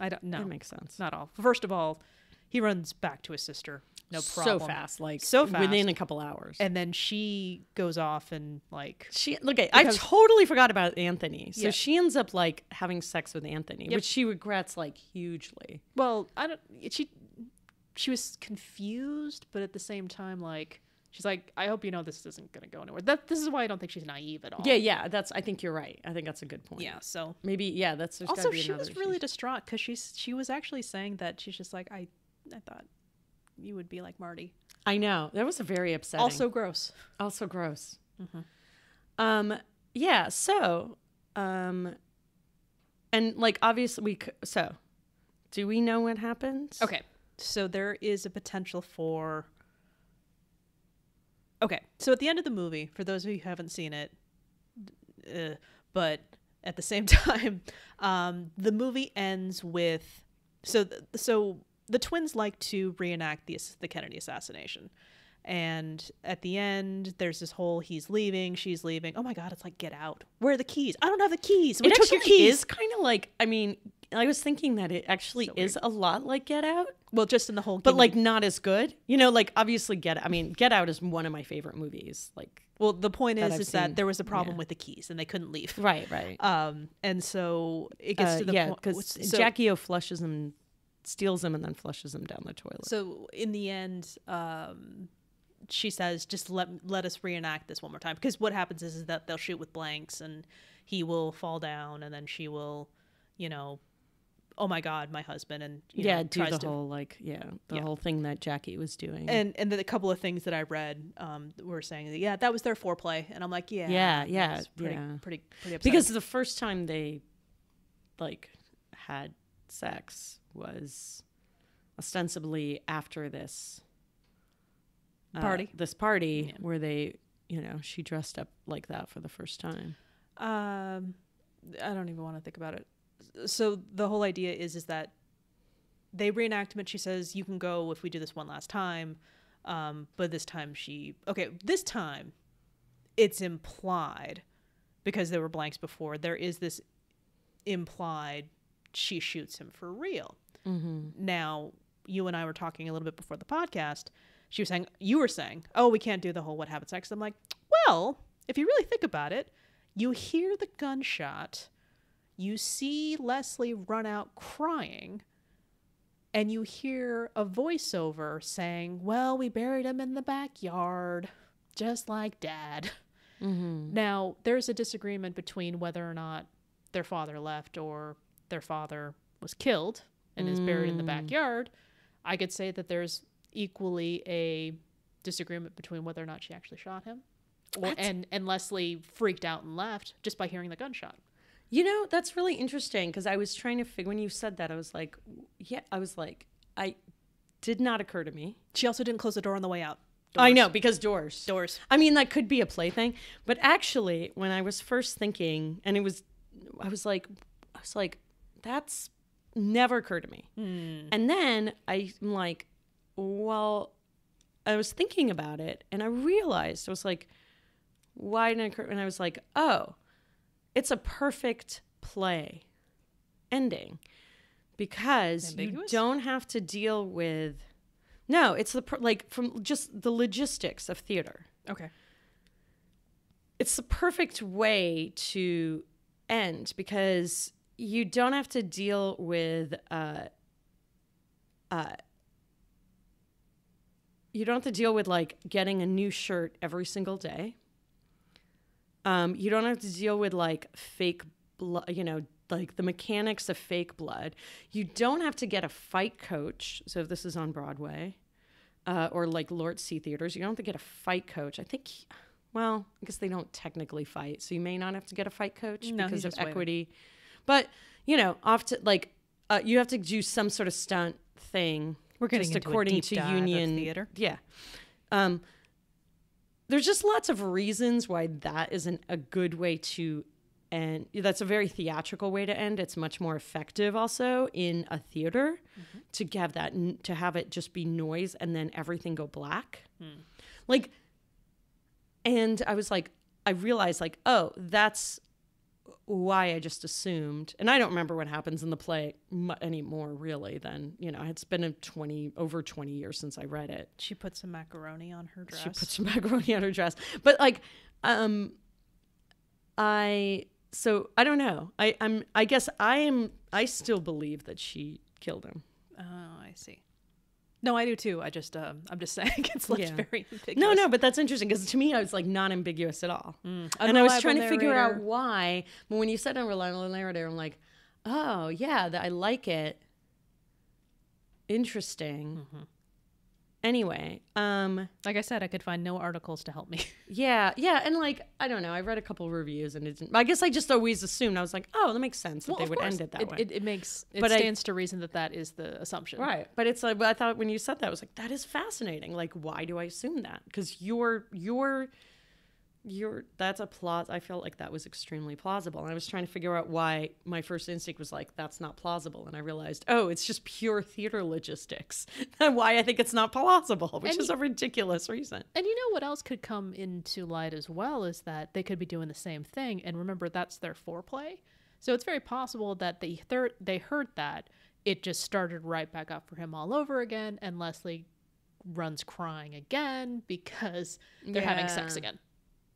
I don't. No, That makes sense. not all. First of all, he runs back to his sister. No problem. So fast, like So fast within a couple hours. And then she goes off and like she look at I totally forgot about Anthony. So Yeah. she ends up like having sex with Anthony, Yep. which she regrets like hugely. Well, I don't. She she was confused, but at the same time, like she's like, I hope you know this isn't going to go anywhere. That this is why I don't think she's naive at all. Yeah, yeah. That's I think you're right. I think that's a good point. yeah. So Maybe yeah. That's also be she was really distraught because she's she was actually saying that she's just like I I thought you would be like Marty. I know that was a very upsetting. Also gross. also gross. Mm-hmm. Um. Yeah. So. Um. And like obviously we c- so. Do we know what happens? Okay. So there is a potential for. Okay. So at the end of the movie, for those of you who haven't seen it, uh, but at the same time, um, the movie ends with. So, th- so the twins like to reenact the, the Kennedy assassination. And at the end, there's this whole he's leaving, she's leaving. Oh my God, it's like get out. Where are the keys? I don't have the keys. We it took actually your keys. is kind of like I mean I was thinking that it actually So is a lot like Get Out, Well, just in the whole. but like not as good. You know, like obviously Get I mean Get Out is one of my favorite movies. Like Well, the point that is, I've is seen. that there was a problem Yeah. with the keys and they couldn't leave. right, right. Um, and so it gets Uh, to the yeah, point because so, Jackie O flushes him, steals them, and then flushes them down the toilet. So in the end, um, she says, "Just let let us reenact this one more time." Because what happens is, is that they'll shoot with blanks, and he will fall down, and then she will, you know, oh my god, my husband, and you yeah, know, do the to whole like yeah, the Yeah. whole thing that Jackie was doing. and and then a couple of things that I read um, were saying that yeah, that was their foreplay, and I'm like, yeah, Yeah, yeah, pretty, yeah. pretty, pretty upsetting. because the first time they like had sex was ostensibly after this uh, Party. this party Yeah. where they you know she dressed up like that for the first time Um, I don't even want to think about it. So the whole idea is is that they reenact him, she says, "You can go if we do this one last time." Um, but this time she okay. This time, it's implied because there were blanks before. There is this implied she shoots him for real. mm-hmm. Now, you and I were talking a little bit before the podcast. She was saying, you were saying, oh, we can't do the whole what happens next. I'm like, well, if you really think about it, you hear the gunshot, you see Lesly run out crying, and you hear a voiceover saying, Well, we buried him in the backyard, just like dad. Mm-hmm. Now, there's a disagreement between whether or not their father left or their father was killed and is buried in the mm. backyard. I could say that there's equally a disagreement between whether or not she actually shot him. Or, and, and Lesly freaked out and left just by hearing the gunshot. You know, that's really interesting because I was trying to figure when you said that, I was like, yeah, I was like, I did not occur to me. She also didn't close the door on the way out. I know because doors. Doors. I mean, that could be a plaything, but actually, when I was first thinking, and it was, I was like, I was like, that's never occurred to me. Hmm. And then I'm like, well, I was thinking about it, and I realized I was like, why didn't it occur? And I was like, oh, it's a perfect play ending because Ambiguous? you don't have to deal with. No, it's the like from just the logistics of theater Okay. it's the perfect way to end because you don't have to deal with uh, uh, you don't have to deal with like getting a new shirt every single day. Um, you don't have to deal with like fake blood, you know, like the mechanics of fake blood. You don't have to get a fight coach. So if this is on Broadway, uh, or like LORT C theaters, you don't have to get a fight coach. I think, well, I guess they don't technically fight, so you may not have to get a fight coach No, because of equity. But you know, often like uh, you have to do some sort of stunt thing. We're getting just according deep to dive of union theater. Yeah. Um, there's just lots of reasons why that isn't a good way to end. That's a very theatrical way to end. It's much more effective also in a theater mm-hmm. to have that to have it just be noise and then everything go black. Hmm. Like, and I was like, I realized like, oh, that's why I just assumed, and I don't remember what happens in the play mu- anymore, really. Then you know, it's been a twenty over twenty years since I read it. She put some macaroni on her dress. She put some macaroni on her dress. But like, um, I so I don't know. I I'm I guess I am. I still believe that she killed him. oh, I see. No, I do too. I just, um, I'm just saying it's left Yeah. very ambiguous. No, no, but that's interesting because to me, I was like non-ambiguous at all, and I was trying to figure out why. But when you said unreliable narrator, I'm like, oh yeah, that I like it. Interesting. Anyway, um, Like I said, I could find no articles to help me. yeah, yeah, and like I don't know, I read a couple reviews and it didn't. I guess I just always assumed I was like, oh, that makes sense that they would course, end it that it, way. It, it makes it But I- stands to reason that that is the assumption. Right. But it's like, but I thought when you said that, I was like, that is fascinating. Like, why do I assume that? Because you're, you're, you're, that's a plot. I felt like that was extremely plausible. And I was trying to figure out why my first instinct was like, that's not plausible. And I realized, oh, it's just pure theater logistics. And why I think it's not plausible, which And is a ridiculous reason. And you know what else could come into light as well is that they could be doing the same thing. And remember, that's their foreplay. So it's very possible that they thir- they heard that it just started right back up for him all over again, and Lesly runs crying again because they're having sex again.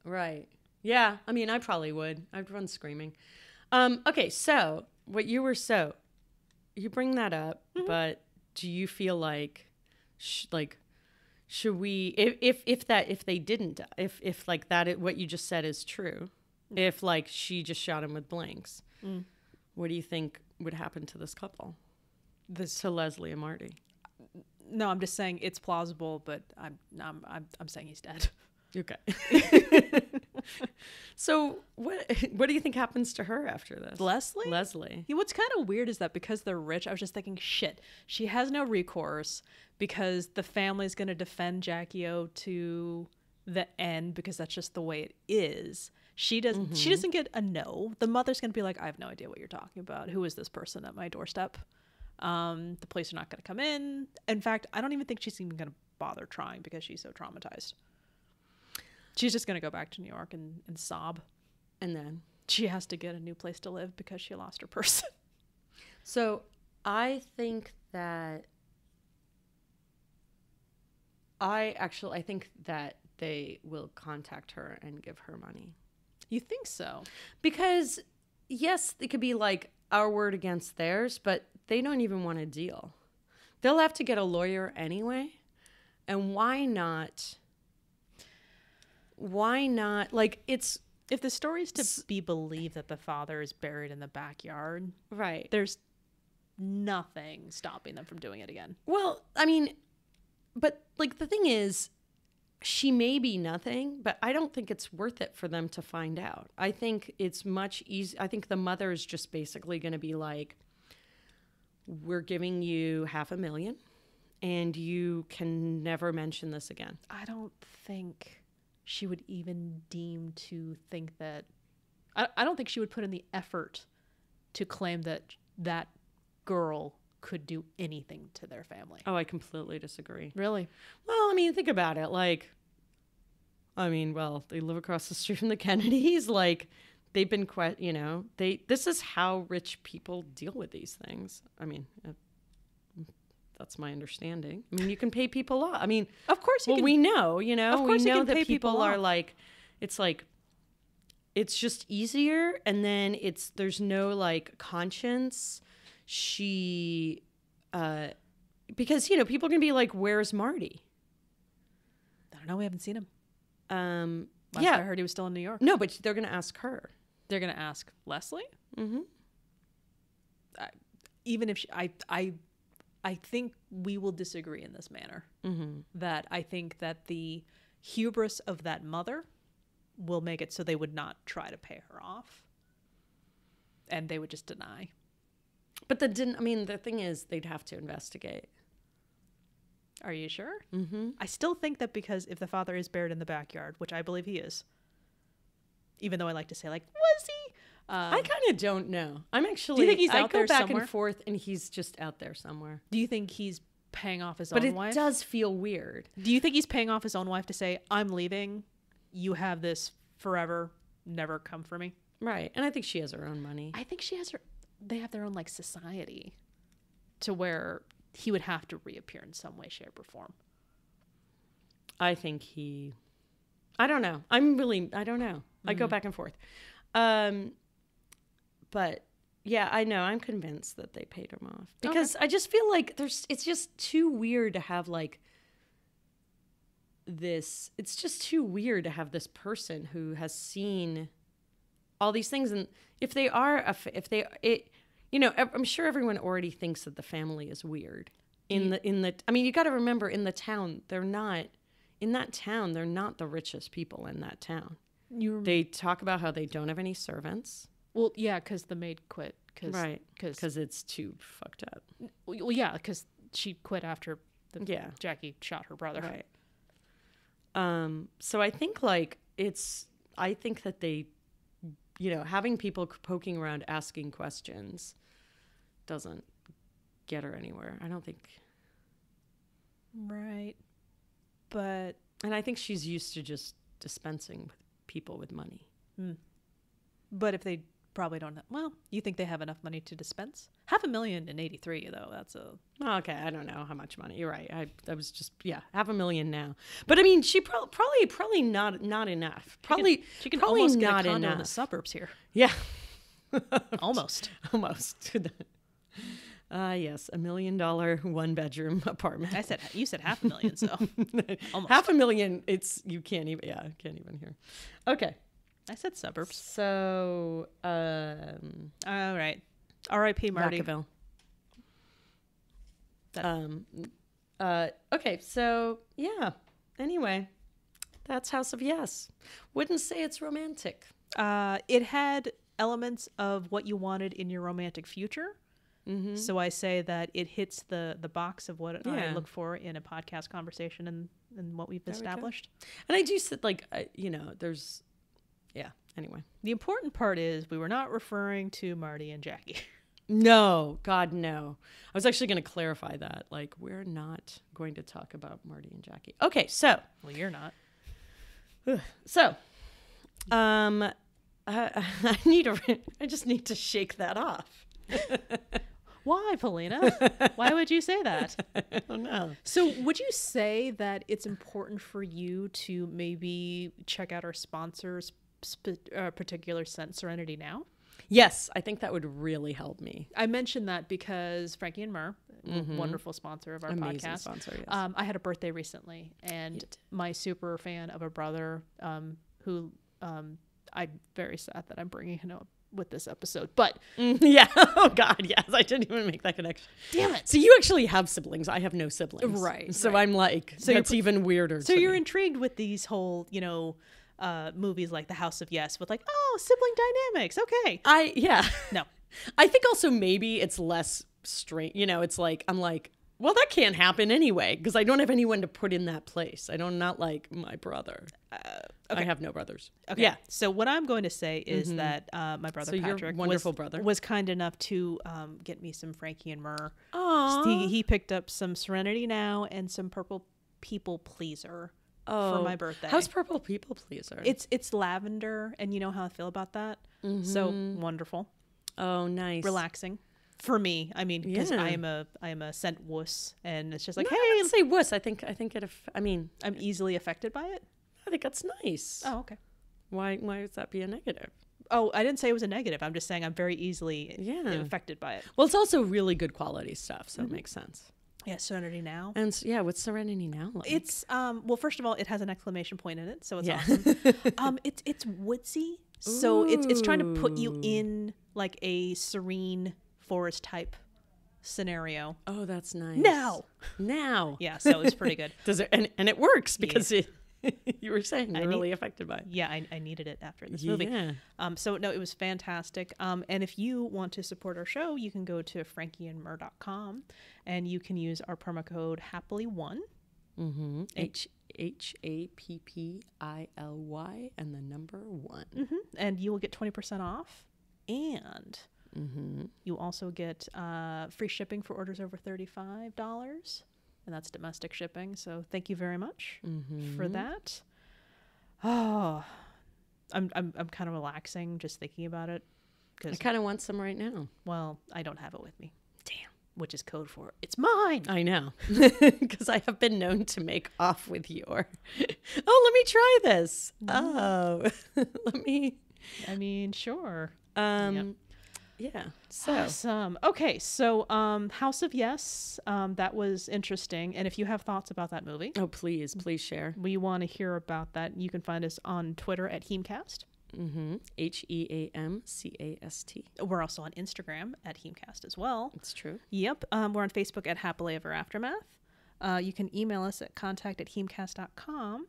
Right. Yeah. I mean, I probably would. I'd run screaming. Um, okay. So, what you were so, you bring that up, mm-hmm. but do you feel like, sh- like, should we, if, if, if that, if they didn't, if, if like that, it, what you just said is true, mm. if like she just shot him with blanks, mm. what do you think would happen to this couple? This to Lesly and Marty. No, I'm just saying it's plausible, but I'm I'm I'm, I'm saying he's dead. Okay. so what what do you think happens to her after this? Lesly? Lesly. Yeah, what's kind of weird is that because they're rich, I was just thinking, shit, she has no recourse because the family's going to defend Jackie O to the end because that's just the way it is. She does. not She doesn't get a no. The mother's going to be like, I have no idea what you're talking about. Who is this person at my doorstep? Um, the police are not going to come in. In fact, I don't even think she's even going to bother trying because she's so traumatized. She's just going to go back to New York and, and sob. And then She has to get a new place to live because she lost her person. so I think that I actually I think that they will contact her and give her money. You think so? Because yes, it could be like our word against theirs, but they don't even want a deal. they'll have to get a lawyer anyway. And why not? Why not? Like it's If the story is to be believed that the father is buried in the backyard, right. there's nothing stopping them from doing it again. Well, I mean, but like the thing is, she may be nothing, but I don't think it's worth it for them to find out. I think it's much easy. I think the mother is just basically going to be like, we're giving you half a million and you can never mention this again. I don't think she would even deem to think that. I, I don't think she would put in the effort to claim that that girl could do anything to their family. Oh, I completely disagree. Really? Well, I mean, think about it. Like, I mean, well, they live across the street from the Kennedys. Like, they've been quite, you know, they. This is how rich people deal with these things. I mean, uh, that's my understanding. I mean, you can pay people off. I mean, Of course you well, can. we know, you know, Of course we you know that people, people are like, it's like, it's just easier, and then it's there's no like conscience. She, uh, because you know, people can be like, "Where's Marty?" I don't know. We haven't seen him. Um, Last yeah, I heard he was still in New York. no, but they're gonna ask her. They're gonna ask Lesly. Mm-hmm. Even if she, I, I, I think we will disagree in this manner. Mm-hmm. That I think that the hubris of that mother will make it so they would not try to pay her off, and they would just deny. But the didn't. I mean, the thing is, they'd have to investigate. Are you sure? Mm-hmm. I still think that because if the father is buried in the backyard, which I believe he is, even though I like to say like, was he? Um, I kind of don't know. I'm actually. think he's I out go there back somewhere? and forth, and he's just out there somewhere. do you think he's paying off his But own it does feel weird. Do you think he's paying off his own wife to say, "I'm leaving. You have this forever. Never come for me." Right. And I think she has her own money. I think she has her. They have their own like society, to where he would have to reappear in some way, shape, or form. I think he I don't know. I'm really I don't know. I go back and forth. Um but yeah, I know. I'm convinced that they paid him off. Because I just feel like there's it's just too weird to have like this it's just too weird to have this person who has seen all these things. And if they are a if they it you know i'm sure everyone already thinks that the family is weird. In the in the i mean you got to remember in the town they're not in that town they're not the richest people in that town. You they talk about how they don't have any servants well, yeah, because the maid quit. Cause, right Because because it's too fucked up well, yeah, because she quit after the, yeah Jackie shot her brother. Right. Um, so I think like it's I think that they you know, having people poking around asking questions doesn't get her anywhere. I don't think Right. But and I think she's used to just dispensing with people with money. but if they probably don't. Well, you think they have enough money to dispense? Half a million in '83, though. That's a Okay, I don't know how much money. You're right. I that was just yeah, half a million now. But I mean, she pro- probably probably not not enough. Probably she can probably almost get not a condo in the enough. suburbs here. Yeah. Almost. Almost. Ah, yes, a million dollar one bedroom apartment. I said you said half a million, so Almost. Half a million. It's you can't even. Yeah, can't even hear. Okay, I said suburbs. so um, All right. R.I.P. Marty. Vacaville. That- Um, uh, okay, so yeah. Anyway, that's House of Yes. Wouldn't say it's romantic. Uh, it had elements of what you wanted in your romantic future. Mm-hmm. So I say that it hits the the box of what I look for in a podcast conversation and and what we've There we established. And I do sit like uh, you know, there's yeah. Anyway, The important part is we were not referring to Marty and Jackie. no, God, no. I was actually going to clarify that. Like, we're not going to talk about Marty and Jackie. Okay, so well, you're not. So, um, I, I need a. I just need to shake that off. Why, Polina? Why would you say that? I don't know. So, would you say that it's important for you to maybe check out our sponsors, sp- uh, particular scent Serenity now? Yes, I think that would really help me. I mentioned that because Frankie and Myrrh, wonderful sponsor of our Mm-hmm. Amazing podcast. sponsor, yes. Um, I had a birthday recently, and my super fan of a brother um, who um, I'm very sad that I'm bringing him up with this episode. But yeah. Oh God. Yes. I didn't even make that connection. damn it! So you actually have siblings. I have no siblings. Right, So right. I'm like, So that's even weirder. So you're me. intrigued with these whole, you know, uh, movies like The House of Yes, with like, oh, sibling dynamics. Okay, I yeah. no, I think also maybe it's less strange. You know, it's like I'm like, well, that can't happen anyway because I don't have anyone to put in that place. I don't not like my brother. I have no brothers. Okay. Yeah. So what I'm going to say is that uh, my brother So Patrick wonderful was, brother. was kind enough to um, get me some Frankie and Myrrh. Oh. He, he picked up some Serenity Now and some Purple People Pleaser for my birthday. How's Purple People Pleaser? it's it's lavender, and you know how I feel about that. So Mm-hmm. wonderful, oh nice. relaxing for me. I mean, because Yeah. I am a I am a scent wuss, and it's just Like, like, hey, say wuss. I think I think it. aff- I mean, I'm easily affected by it. I think that's nice. Oh, okay. Why why would that be a negative? Oh, I didn't say it was a negative. I'm just saying I'm very easily Yeah. affected by it. Well, it's also really good quality stuff, so it makes sense. Yeah, Serenity Now. And yeah, what's Serenity now like? It's um well first of all it has an exclamation point in it so it's Yeah. awesome. um it's it's woodsy so it's it's trying to put you in like a serene forest type scenario. oh, that's nice. Now. now, Yeah, so it's pretty good. Does it and, and it works because it, you were saying you're need- really affected by it. Yeah, I, I needed it after this movie. Yeah. Um, so no, it was fantastic. Um, and if you want to support our show, you can go to frankieandmyrrh.com and you can use our promo code happily one. Mm-hmm. H H A P P I L Y and the number one. and you will get 20% off and Mm-hmm. you also get uh, free shipping for orders over $35 and that's domestic shipping so thank you very much Mm-hmm. for that oh I'm, I'm, I'm kind of relaxing just thinking about it Cause I kind of want some right now. well i don't have it with me Damn. which is code for it's mine I know, because I have been known to make off with your. Oh, let me try this. Oh, let me. i mean sure Um, yeah. So Awesome. Okay, so um, House of Yes, um, that was interesting. And if you have thoughts about that movie, oh, please, please share. we want to hear about that. You can find us on Twitter at HEAMCast. Mm-hmm. H E A M C A S T. We're also on Instagram at HEAMCast as well. It's true. Yep. Um, we're on Facebook at Happily Ever Aftermath. Uh, you can email us at contact at heamcast.com.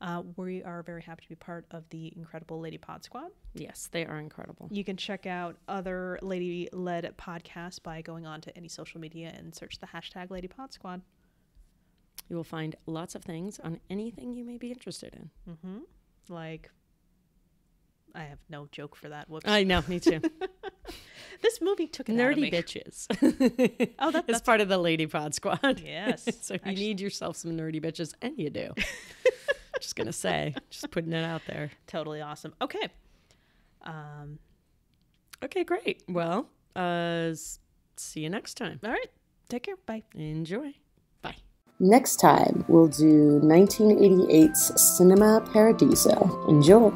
Uh, we are very happy to be part of the incredible Lady Pod Squad. Yes, they are incredible. You can check out other lady led podcasts by going on to any social media and search the hashtag Lady Pod Squad. You will find lots of things on anything you may be interested in. Mm-hmm. Like, I have no joke for that. Whoops. I know, me too. this movie took it Nerdy bitches. Oh, that, It's that's part of the Lady Pod Squad. yes. so you Actu- need yourself some nerdy bitches, and you do. Just gonna say, just putting it out there. totally awesome. Okay. Um. Okay, great. Well, uh, see you next time. All right. Take care. Bye. Enjoy. Bye. Next time, we'll do 1988's Cinema Paradiso. Enjoy!